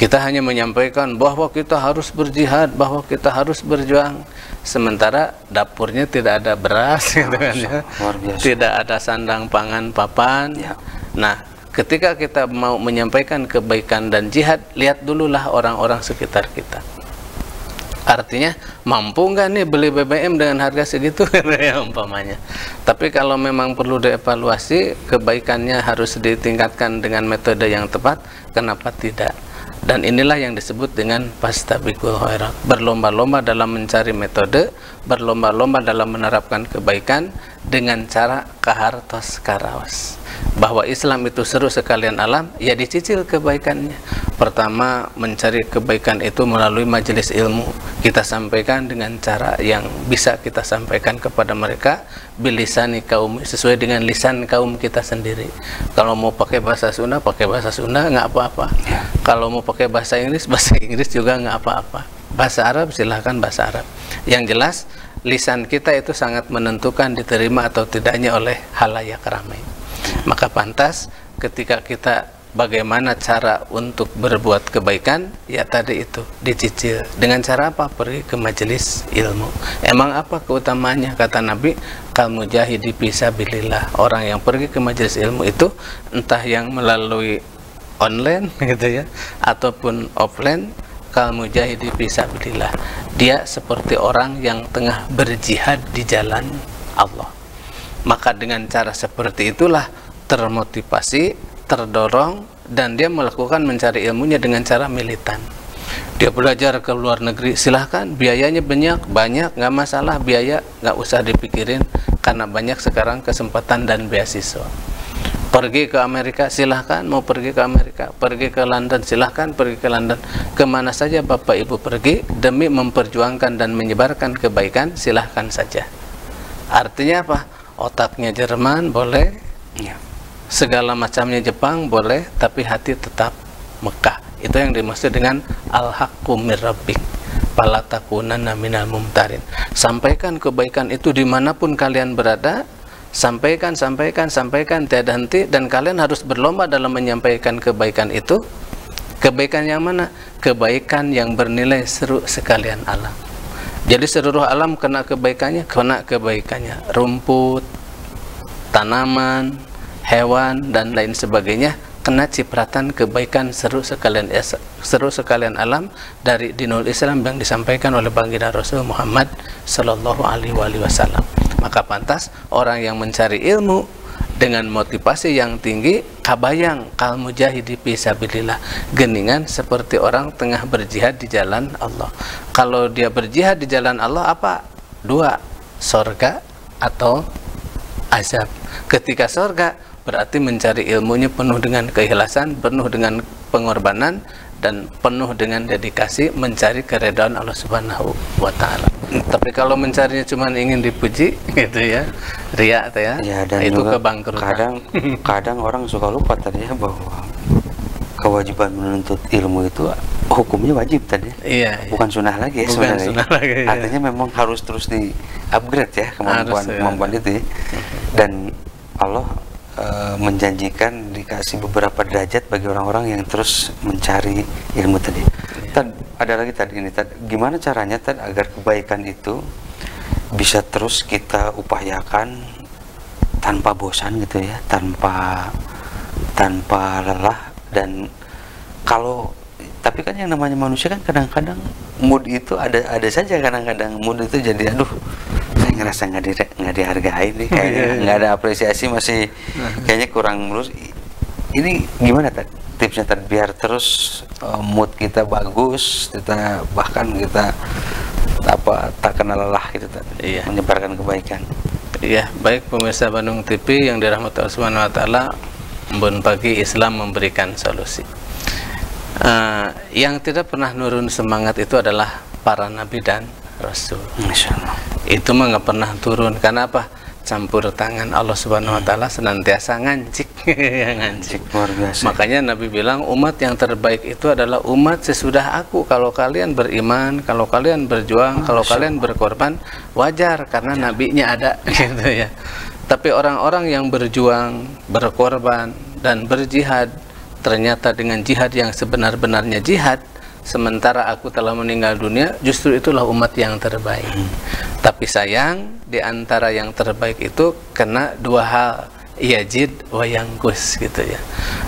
Kita hanya menyampaikan bahwa kita harus berjihad, bahwa kita harus berjuang. Sementara dapurnya tidak ada beras, gitu kan ya. Tidak ada sandang pangan papan. Ya. Nah, ketika kita mau menyampaikan kebaikan dan jihad, lihat dululah orang-orang sekitar kita. Artinya mampu nggak nih beli BBM dengan harga segitu [LAUGHS] ya umpamanya. Tapi kalau memang perlu dievaluasi, kebaikannya harus ditingkatkan dengan metode yang tepat, kenapa tidak? Dan inilah yang disebut dengan pastabikul khairat. Berlomba-lomba dalam mencari metode, berlomba-lomba dalam menerapkan kebaikan dengan cara kahartos karaos. Bahwa Islam itu seru sekalian alam, ya dicicil kebaikannya. Pertama, mencari kebaikan itu melalui majelis ilmu. Kita sampaikan dengan cara yang bisa kita sampaikan kepada mereka bilisani kaum sesuai dengan lisan kaum kita sendiri. Kalau mau pakai bahasa Sunda, pakai bahasa Sunda nggak apa-apa. Kalau mau pakai bahasa Inggris, bahasa Inggris juga nggak apa-apa. Bahasa Arab silahkan bahasa Arab. Yang jelas lisan kita itu sangat menentukan diterima atau tidaknya oleh halayak ramai. Maka pantas ketika kita bagaimana cara untuk berbuat kebaikan ya tadi itu dicicil. Dengan cara apa? Pergi ke majelis ilmu. Emang apa keutamanya kata Nabi kamu jahidi fisabilillah orang yang pergi ke majelis ilmu itu entah yang melalui online [LAUGHS] gitu ya ataupun offline kamu jahidi fisabilillah dia seperti orang yang tengah berjihad di jalan Allah maka dengan cara seperti itulah termotivasi, terdorong, dan dia melakukan mencari ilmunya dengan cara militan. Dia belajar ke luar negeri, silahkan, biayanya banyak, banyak, nggak masalah, biaya nggak usah dipikirin, karena banyak sekarang kesempatan dan beasiswa. Pergi ke Amerika, silahkan, mau pergi ke Amerika, pergi ke London, silahkan, pergi ke London. Ke mana saja Bapak Ibu pergi, demi memperjuangkan dan menyebarkan kebaikan, silahkan saja. Artinya apa? Otaknya Jerman, boleh, Ya. segala macamnya Jepang boleh tapi hati tetap Mekah itu yang dimaksud dengan al-haqqu rabbik fala takunanna minal mumtarin sampaikan kebaikan itu di mana pun kalian berada sampaikan sampaikan sampaikan tiada henti. Dan kalian harus berlomba dalam menyampaikan kebaikan itu. Kebaikan yang mana? Kebaikan yang bernilai seru sekalian alam. Jadi seluruh alam kena kebaikannya kena kebaikannya. Rumput tanaman hewan dan lain sebagainya kena cipratan kebaikan seru sekalian seru sekalian alam dari dinul Islam yang disampaikan oleh baginda Rasul Muhammad Sallallahu Alaihi Wasallam. Maka pantas orang yang mencari ilmu dengan motivasi yang tinggi kabayang kal mujahidi fisabilillah geningan seperti orang tengah berjihad di jalan Allah. Kalau dia berjihad di jalan Allah apa? Dua, sorga atau azab. Ketika sorga berarti mencari ilmunya penuh dengan keikhlasan, penuh dengan pengorbanan dan penuh dengan dedikasi mencari keredaan Allah Subhanahu wa taala. Tapi kalau mencarinya cuma ingin dipuji [LAUGHS] gitu ya, ria ya, ya dan itu kebangkrutan. Kadang [LAUGHS] kadang orang suka lupa tadi ya bahwa kewajiban menuntut ilmu itu hukumnya wajib tadi. Iya, iya. Bukan sunnah lagi ya Bukan sebenarnya. sunnah lagi, iya. Artinya memang harus terus di upgrade ya kemampuan Harus, ya. kemampuan itu. ya. Dan Allah eh, menjanjikan dikasih beberapa derajat bagi orang-orang yang terus mencari ilmu tadi. Tad, ada lagi tadi ini, Tad, gimana caranya Tad agar kebaikan itu bisa terus kita upayakan tanpa bosan gitu ya, tanpa tanpa lelah dan kalau tapi kan yang namanya manusia kan kadang-kadang mood itu ada ada saja kadang-kadang mood itu jadi aduh ngerasa nggak di nggak dihargai nih kayaknya nggak ada apresiasi masih kayaknya kurang mulus ini gimana tadi tipsnya tadi biar terus uh, mood kita bagus kita bahkan kita apa tak kenal lelah gitu tadi Iya. menyebarkan kebaikan. Iya, baik pemirsa Bandung TV yang dirahmati Allah Subhanahu wa taala, Embun pagi Islam memberikan solusi. Eh, yang tidak pernah nurun semangat itu adalah para nabi dan rasul. Masya Allah Itu mah nggak pernah turun. Karena apa? campur tangan Allah Subhanahu wa taala senantiasa ngancik. [LAUGHS] Ngancik. Luar biasa. Makanya Nabi bilang umat yang terbaik itu adalah umat sesudah aku. Kalau kalian beriman kalau kalian berjuang kalau kalian berkorban wajar karena nabinya ada. [LAUGHS] Gitu ya. Tapi orang-orang yang berjuang berkorban dan berjihad ternyata dengan jihad yang sebenar-benarnya jihad sementara aku telah meninggal dunia justru itulah umat yang terbaik. Tapi sayang di antara yang terbaik itu kena dua hal. Yajid wa yangkus gitu ya.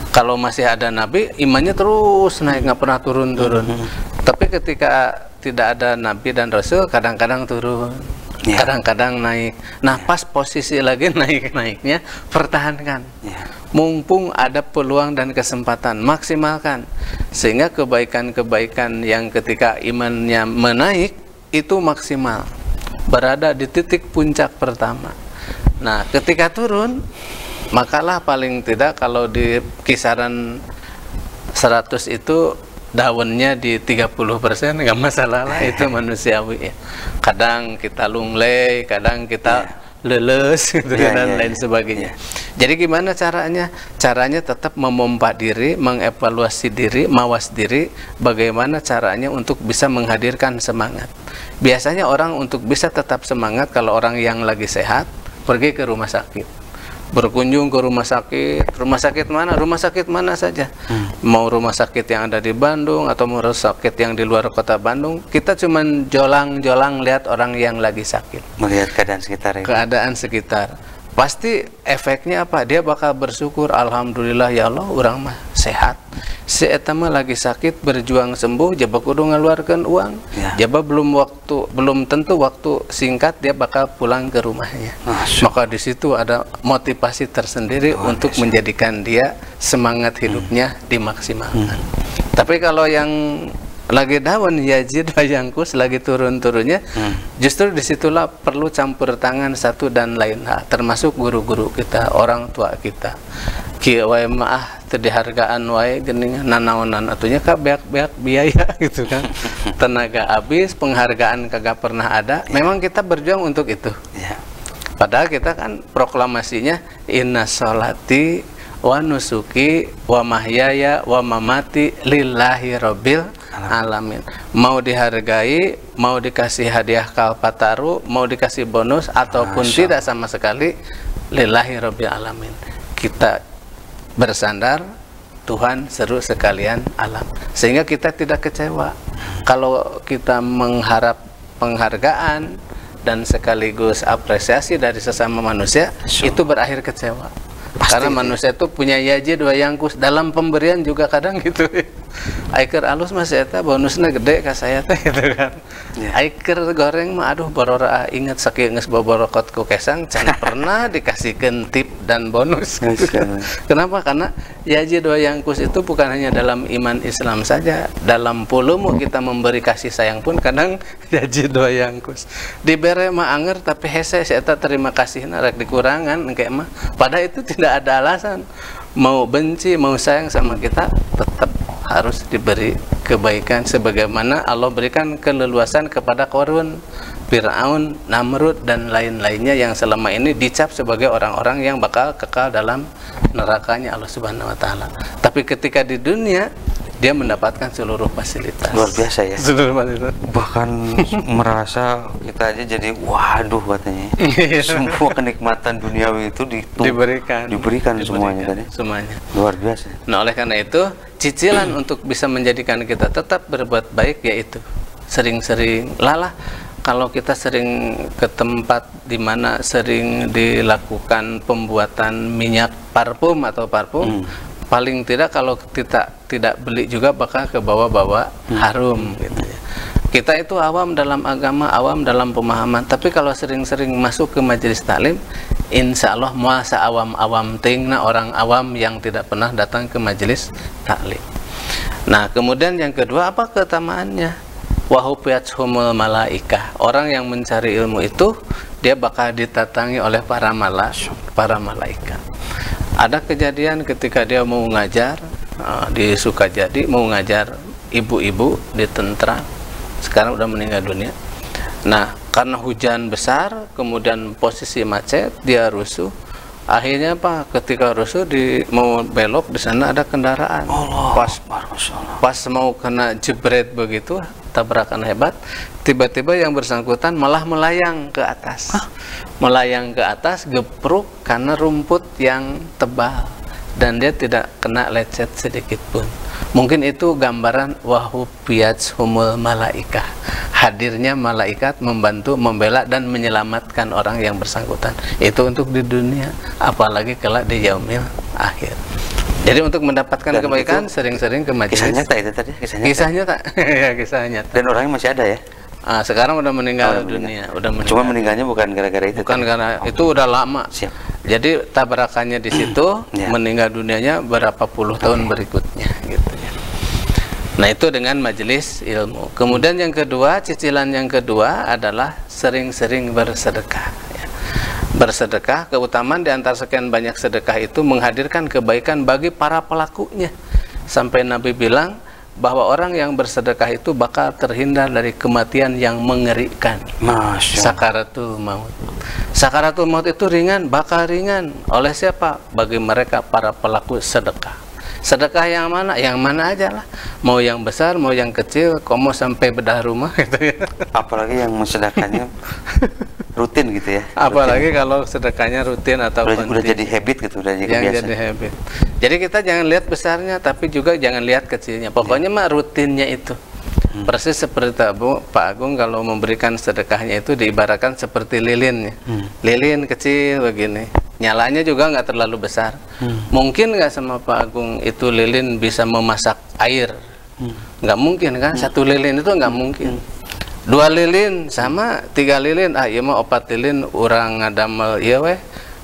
Kalau masih ada nabi imannya terus naik nggak pernah turun-turun. Tapi ketika tidak ada nabi dan rasul kadang-kadang turun Ya. kadang-kadang naik. Nah pas posisi lagi [LAUGHS] naik-naiknya pertahankan. Ya. Mumpung ada peluang dan kesempatan maksimalkan. Sehingga kebaikan-kebaikan yang ketika imannya menaik itu maksimal. Berada di titik puncak pertama. Nah ketika turun makalah paling tidak kalau di kisaran 100 itu daunnya di 30% nggak masalah lah itu [LAUGHS] manusiawi ya. kadang kita lunglai kadang kita leles [LAUGHS] gitu Ya, dan ya, lain ya. sebagainya. Jadi gimana caranya? Caranya tetap memompa diri mengevaluasi diri mawas diri bagaimana caranya untuk bisa menghadirkan semangat. Biasanya orang untuk bisa tetap semangat kalau orang yang lagi sehat pergi ke rumah sakit berkunjung ke rumah sakit. Rumah sakit mana? Rumah sakit mana saja. Mau rumah sakit yang ada di Bandung atau mau rumah sakit yang di luar kota Bandung kita cuman jolang-jolang lihat orang yang lagi sakit. Melihat keadaan sekitar ya. Keadaan sekitar pasti efeknya apa? Dia bakal bersyukur alhamdulillah ya Allah orang mah sehat. Si eta mah lagi sakit berjuang sembuh jaba kudu ngaluarkeun uang. Ya. jaba belum waktu belum tentu waktu singkat dia bakal pulang ke rumahnya. Masya maka di situ ada motivasi tersendiri untuk menjadikan dia semangat hidupnya dimaksimalkan. Tapi kalau yang lagi daun yajid wayangkus lagi turun-turunnya justru di situlah perlu campur tangan satu dan lain hal termasuk guru-guru kita orang tua kita. Kieu wae maah teu dihargaan wae geuning nanaonan atunya ka beak-beak biaya [LAUGHS] gitu kan. [LAUGHS] Tenaga habis penghargaan kagak pernah ada. Memang kita berjuang untuk itu. Ya. Padahal kita kan proklamasinya inna sholati wa nusuki wa mahyaya wa mamati lillahi rabbil alamin. Mau dihargai, mau dikasih hadiah kalpataru, mau dikasih bonus ataupun tidak sama sekali lillahi rabbil alamin. Kita bersandar Tuhan seru sekalian alam. Sehingga kita tidak kecewa. Kalau kita mengharap penghargaan dan sekaligus apresiasi dari sesama manusia itu berakhir kecewa karena manusia itu punya yaji dua yangkus dalam pemberian juga kadang gitu [LAUGHS] Aiker alus mas eta bonusnya gede ka saya teh gitu kan. Aiker goreng mah aduh borora inget saking geus boborokot ku kesang can [LAUGHS] pernah dikasihkeun tip dan bonus. gitu kan. Kenapa? Karena yaji dua yangkus itu bukan hanya dalam iman Islam saja, dalam pulumu kita memberi kasih sayang pun kadang [LAUGHS] yaji dua yangkus. Dibere mah anger tapi hese si eta terima kasih rek dikurangan engke mah. Padahal itu tidak ada alasan mau benci mau sayang sama kita tetap harus diberi kebaikan sebagaimana Allah berikan keleluasan kepada Korun, Fir'aun, Namrud dan lain-lainnya yang selama ini dicap sebagai orang-orang yang bakal kekal dalam nerakanya Allah Subhanahu wa taala. Tapi ketika di dunia dia mendapatkan seluruh fasilitas. luar biasa ya Seluruh fasilitas. bahkan [LAUGHS] merasa kita aja jadi waduh katanya semua kenikmatan duniawi itu ditu- Diberikan. diberikan semuanya kan ya? Semuanya. luar biasa Nah, oleh karena itu, cicilan [CLEARS THROAT] untuk bisa menjadikan kita tetap berbuat baik yaitu sering-sering lalah kalau kita sering ke tempat di mana sering dilakukan pembuatan minyak parfum atau parfum, paling tidak kalau kita tidak beli juga bakal ke bawah-bawah harum gitu ya. Kita itu awam dalam agama, awam dalam pemahaman, tapi kalau sering-sering masuk ke majelis taklim, insya Allah muasa awam-awam tingna orang awam yang tidak pernah datang ke majelis taklim. Nah, kemudian yang kedua apa keutamaannya? Wahufiathumul malaikah. Orang yang mencari ilmu itu dia bakal ditatangi oleh para mala, para malaikat. Ada kejadian ketika dia mau ngajar eh, di Sukajadi mau ngajar ibu-ibu di tentara sekarang udah meninggal dunia Nah, karena hujan besar, kemudian posisi macet, dia rusuh. Akhirnya apa? Ketika rusuh di mau belok di sana ada kendaraan. pas pas mau kena jebret begitu, tabrakan hebat, tiba-tiba yang bersangkutan malah melayang ke atas. Melayang ke atas gepruk karena rumput yang tebal dan dia tidak kena lecet sedikit pun. Mungkin itu gambaran wahu humul malaika. Hadirnya malaikat membantu, membela dan menyelamatkan orang yang bersangkutan. Itu untuk di dunia, apalagi kelak di yaumil akhir. Jadi untuk mendapatkan Dan kebaikan sering-sering ke majelis. Kisah nyata itu tadi, kisah nyata. Kisah nyata. ya, kisah nyata. [LAUGHS] Dan orangnya masih ada ya? Ah, sekarang udah meninggal Oh, dunia, udah meninggal. Cuma meninggalnya bukan gara-gara itu. Bukan karena Oh. itu udah lama. Siap. Jadi tabrakannya di situ, [CLEARS THROAT] Ya. meninggal dunianya berapa puluh tahun berikutnya gitu ya. Nah, itu dengan majelis ilmu. Kemudian yang kedua, cicilan yang kedua adalah sering-sering bersedekah ya. Bersedekah, keutamaan di antara sekian banyak sedekah itu menghadirkan kebaikan bagi para pelakunya. Sampai Nabi bilang bahwa orang yang bersedekah itu bakal terhindar dari kematian yang mengerikan. Masya. Sakaratul maut. Sakaratul maut itu ringan, bakal ringan. Oleh siapa? Bagi mereka para pelaku sedekah. Sedekah yang mana? Yang mana aja lah. Mau yang besar, mau yang kecil, kok mau sampai bedah rumah gitu ya. Apalagi yang sedekahnya [LAUGHS] rutin gitu ya. Apalagi kalau sedekahnya rutin atau Udah, udah jadi habit gitu, udah jadi yang kebiasaan. jadi habit. Jadi kita jangan lihat besarnya, tapi juga jangan lihat kecilnya. Pokoknya mah rutinnya itu. Hmm. Persis seperti Abu, Pak Agung kalau memberikan sedekahnya itu diibaratkan seperti lilin ya. Hmm. Lilin kecil begini. Nyalanya juga nggak terlalu besar. Hmm. Mungkin nggak sama Pak Agung itu lilin bisa memasak air? Hmm. Nggak mungkin kan? Satu lilin itu nggak mungkin. Dua lilin sama tiga lilin. Ah, iya mah opat lilin orang ngadamel iya weh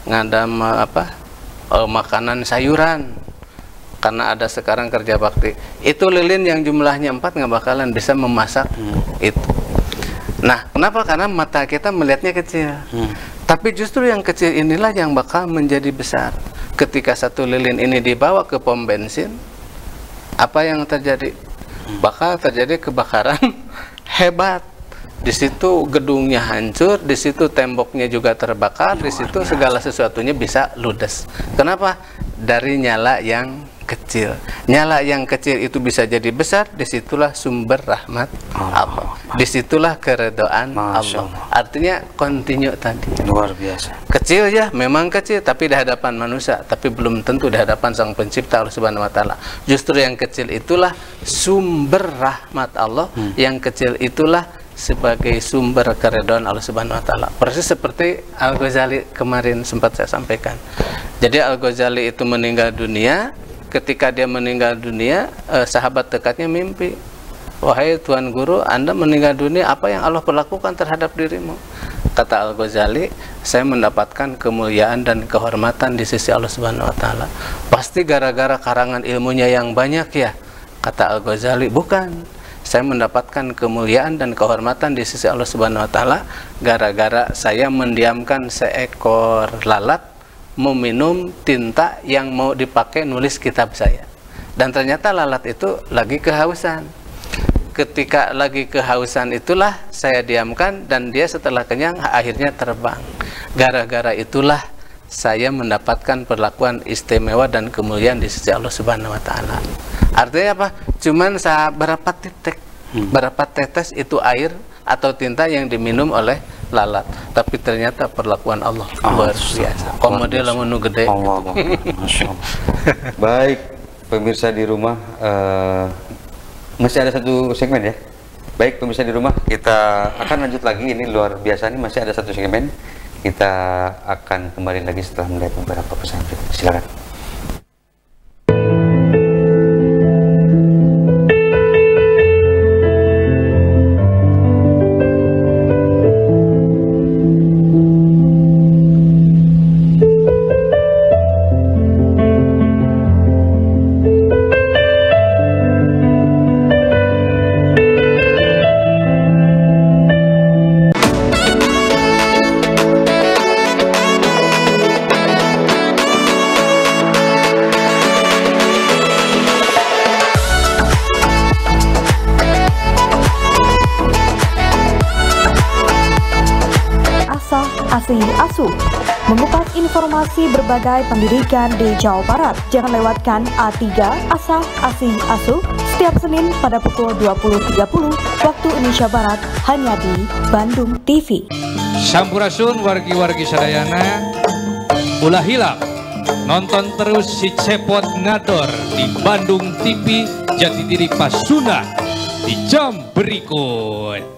ngadamel apa? eh, makanan sayuran. Karena ada sekarang kerja bakti. Itu lilin yang jumlahnya empat nggak bakalan bisa memasak itu. Nah kenapa? Karena mata kita melihatnya kecil. Tapi justru yang kecil inilah yang bakal menjadi besar. Ketika satu lilin ini dibawa ke pom bensin apa yang terjadi? Bakal terjadi kebakaran [LAUGHS] hebat di situ gedungnya hancur, di situ temboknya juga terbakar, di situ segala sesuatunya bisa ludes. Kenapa? Dari nyala yang kecil. Nyala yang kecil itu bisa jadi besar, di situlah sumber rahmat Allah. Di situlah keredoan Masya Allah. Artinya continue tadi. Luar biasa. Kecil ya, memang kecil, tapi di hadapan manusia, tapi belum tentu di hadapan Sang Pencipta Allah Subhanahu wa taala. Justru yang kecil itulah sumber rahmat Allah, yang kecil itulah sebagai sumber keridhaan Allah Subhanahu wa taala. Persis seperti Al-Ghazali kemarin sempat saya sampaikan. Jadi Al-Ghazali itu meninggal dunia, ketika dia meninggal dunia, eh, sahabat dekatnya mimpi, "Wahai Tuan Guru, Anda meninggal dunia, apa yang Allah perlakukan terhadap dirimu?" Kata Al-Ghazali, saya mendapatkan kemuliaan dan kehormatan di sisi Allah Subhanahu wa taala. Pasti gara-gara karangan ilmunya yang banyak ya. Kata Al-Ghazali, bukan. Saya mendapatkan kemuliaan dan kehormatan di sisi Allah Subhanahu wa taala gara-gara saya mendiamkan seekor lalat meminum tinta yang mau dipakai nulis kitab saya. Dan ternyata lalat itu lagi kehausan ketika lagi kehausan itulah saya diamkan dan dia setelah kenyang akhirnya terbang. Gara-gara itulah saya mendapatkan perlakuan istimewa dan kemuliaan di sisi Allah Subhanahu wa taala. Artinya apa? Cuman berapa titik, berapa tetes itu air atau tinta yang diminum oleh lalat. Tapi ternyata perlakuan Allah luar biasa. Komode lamun nu gede. Allah, Allah. Masya Allah. [LAUGHS] Baik, pemirsa di rumah, eh, masih ada satu segmen ya. Baik, pemirsa di rumah, kita akan lanjut lagi. Ini luar biasa nih, masih ada satu segmen. Kita akan kembali lagi setelah melihat beberapa pesan. Silakan. ASI ASU mengupas informasi berbagai pendidikan di Jawa Barat. Jangan lewatkan A3 Asa ASI ASU setiap Senin pada pukul 20.30 waktu Indonesia Barat hanya di Bandung TV. Sampurasun wargi-wargi sadayana ulah hilap nonton terus si Cepot Ngador di Bandung TV Jati Diri Pasuna di jam berikut.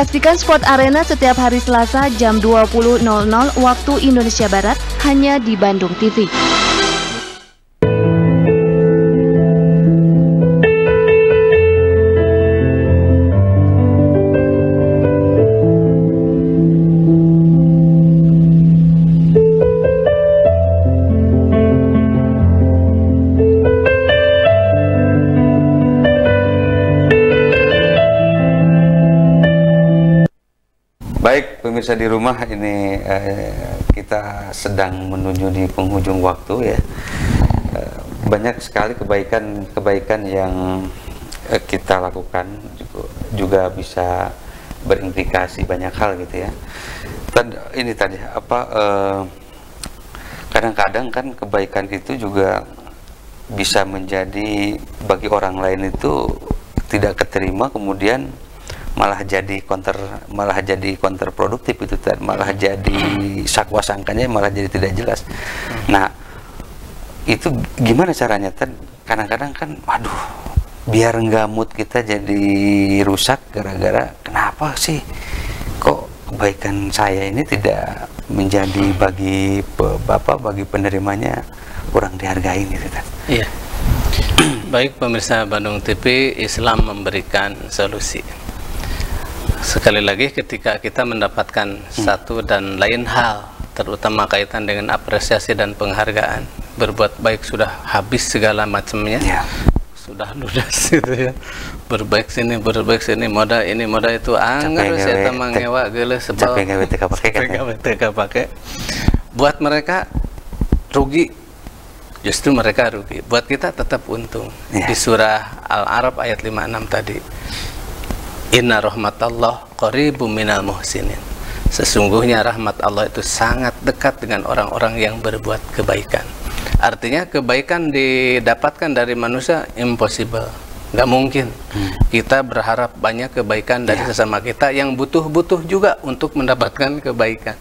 Saksikan Sport Arena setiap hari Selasa jam 20.00 waktu Indonesia Barat hanya di Bandung TV. Pemirsa di rumah ini eh, kita sedang menuju di penghujung waktu ya. Eh, banyak sekali kebaikan-kebaikan yang eh, kita lakukan juga, bisa berimplikasi banyak hal gitu ya. Tad, ini tadi apa eh, kadang-kadang kan kebaikan itu juga bisa menjadi bagi orang lain itu tidak keterima kemudian malah jadi counter malah jadi counter produktif itu malah jadi sakwa sangkanya malah jadi tidak jelas. Nah itu gimana caranya? Kan kadang-kadang kan waduh biar nggak mood kita jadi rusak gara-gara kenapa sih kok kebaikan saya ini tidak menjadi bagi bapak bagi penerimanya kurang dihargai gitu kan iya. Baik pemirsa Bandung TV Islam memberikan solusi sekali lagi ketika kita mendapatkan hmm. satu dan lain hal terutama kaitan dengan apresiasi dan penghargaan berbuat baik sudah habis segala macamnya ya. sudah ludas [LAUGHS] itu ya. Berbaik sini berbaik sini moda ini moda itu anggar saya tamang ngewa geus sebab capek pakai buat mereka rugi. Justru mereka rugi. Buat kita tetap untung. Ya. di surah Al-Arab ayat 56 tadi Inna rahmatallah qaribu minal muhsinin. Sesungguhnya rahmat Allah itu sangat dekat dengan orang-orang yang berbuat kebaikan. Artinya kebaikan didapatkan dari manusia impossible. Nggak mungkin. Hmm. Kita berharap banyak kebaikan dari ya. sesama kita yang butuh-butuh juga untuk mendapatkan kebaikan.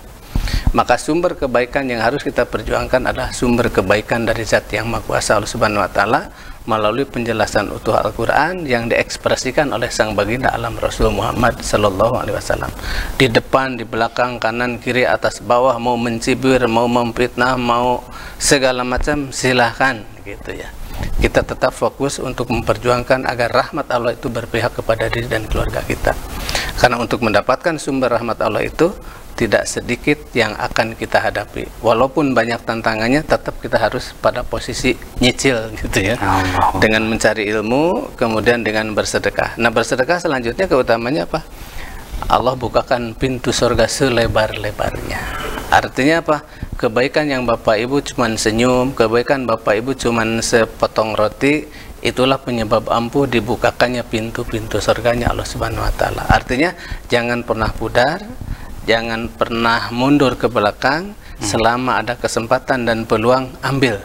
Maka sumber kebaikan yang harus kita perjuangkan adalah sumber kebaikan dari zat yang Maha Kuasa Allah Subhanahu wa taala melalui penjelasan utuh Al-Quran yang diekspresikan oleh sang baginda alam Rasul Muhammad Sallallahu Alaihi Wasallam. Di depan, di belakang, kanan, kiri, atas, bawah mau mencibir, mau memfitnah, mau segala macam silahkan gitu ya. Kita tetap fokus untuk memperjuangkan agar rahmat Allah itu berpihak kepada diri dan keluarga kita. Karena untuk mendapatkan sumber rahmat Allah itu tidak sedikit yang akan kita hadapi. Walaupun banyak tantangannya, tetap kita harus pada posisi nyicil gitu ya. Allah. Dengan mencari ilmu, kemudian dengan bersedekah. Nah, bersedekah selanjutnya keutamanya apa? Allah bukakan pintu surga selebar-lebarnya. Artinya apa? Kebaikan yang Bapak Ibu cuma senyum, kebaikan Bapak Ibu cuma sepotong roti, itulah penyebab ampuh dibukakannya pintu-pintu surganya Allah Subhanahu wa taala. Artinya jangan pernah pudar, jangan pernah mundur ke belakang hmm. selama ada kesempatan dan peluang ambil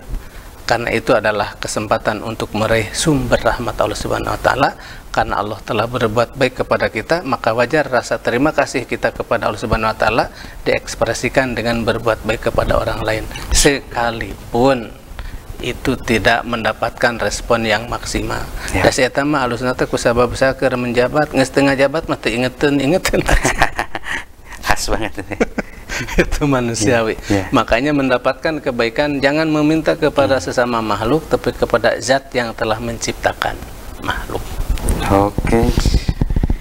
karena itu adalah kesempatan untuk meraih sumber rahmat Allah Subhanahu wa taala karena Allah telah berbuat baik kepada kita maka wajar rasa terima kasih kita kepada Allah Subhanahu wa taala diekspresikan dengan berbuat baik kepada orang lain sekalipun itu tidak mendapatkan respon yang maksimal. Ya. Das eta mah alusna teh kusabab menjabat, geus tengah jabat mah teu ingeteun ingeteun. [LAUGHS] khas banget [LAUGHS] itu manusiawi. Yeah, yeah. Makanya mendapatkan kebaikan jangan meminta kepada hmm. sesama makhluk tapi kepada zat yang telah menciptakan makhluk. Oke. Okay.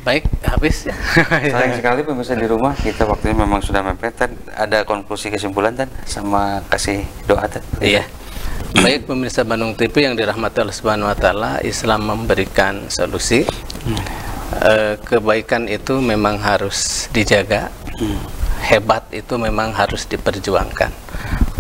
Baik, habis [LAUGHS] ya. Sayang sekali pemirsa di rumah kita waktunya memang sudah mepet. Ada konklusi kesimpulan dan sama kasih doa Iya. Baik pemirsa Bandung TV yang dirahmati Allah Subhanahu wa taala, Islam memberikan solusi. Eh, kebaikan itu memang harus dijaga. Hebat itu memang harus diperjuangkan.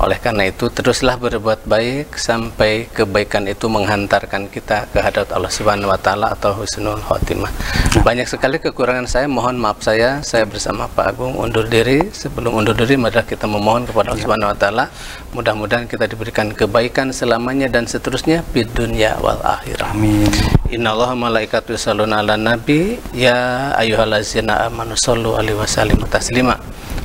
Oleh karena itu teruslah berbuat baik sampai kebaikan itu menghantarkan kita ke hadarat Allah Subhanahu wa taala atau husnul khotimah. Banyak sekali kekurangan saya, mohon maaf saya. Saya bersama Pak Agung undur diri. Sebelum undur diri mari kita memohon kepada Allah Subhanahu wa taala mudah-mudahan kita diberikan kebaikan selamanya dan seterusnya di dunia wal akhirah. Amin. Innallaha malaikatu 'alan nabi ya ayyuhallazina amanu shollu alaihi wasallimu taslima.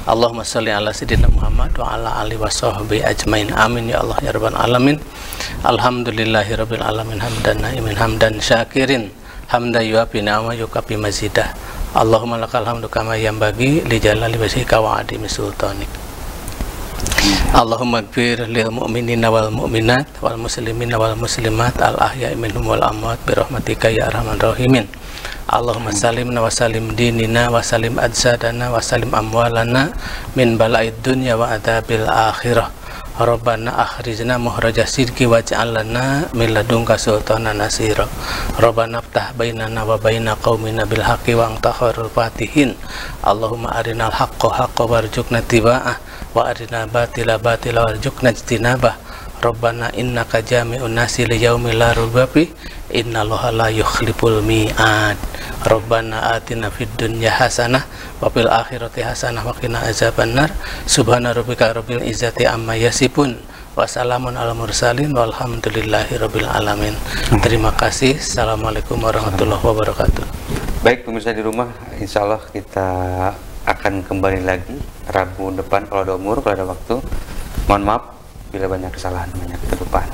Allahumma sholli ala sayyidina Muhammad wa ala alihi washabbihi ajmain. Amin ya Allah ya rabbal alamin. Alhamdulillahi rabbil alamin hamdan naimin hamdan syakirin hamda yuafi ni'ama yukafi mazidah. Allahumma lakal hamdu kama yanbaghi li jalali wajhika wa adimi sultanik. Allahumma gfir lil mu'minina wal mu'minat wal muslimina wal muslimat al ahya'i minhum wal amwat bi rahmatika ya arhamar rahimin. Allahumma salimna wa salim dinina wa salim ajsadana wa salim amwalana min bala'id dunya wa adabil akhirah. Rabbana akhrijna muhraja sidqi waj'al lana min ladunka sultanan nasira. Rabbana ftah bainana wa baina qaumina bil haqqi wa anta khairul fatihin. Allahumma arinal haqqa haqqa warzuqna tiba'ah wa arinal batila batila warzuqna ijtinabah. Rabbana innaka jami'un nasi li yaumil la raiba fi innallaha la yukhliful mi'ad. Rabbana atina fid dunya hasanah wa fil akhirati hasanah wa qina azabannar. Subhana rabbika rabbil izzati amma yasifun. Wassalamun ala mursalin walhamdulillahi rabbil alamin. Terima kasih. Assalamualaikum warahmatullahi wabarakatuh. Baik pemirsa di rumah, insya Allah kita akan kembali lagi Rabu depan kalau ada umur, kalau ada waktu. Mohon maaf bila banyak kesalahan banyak ke depan.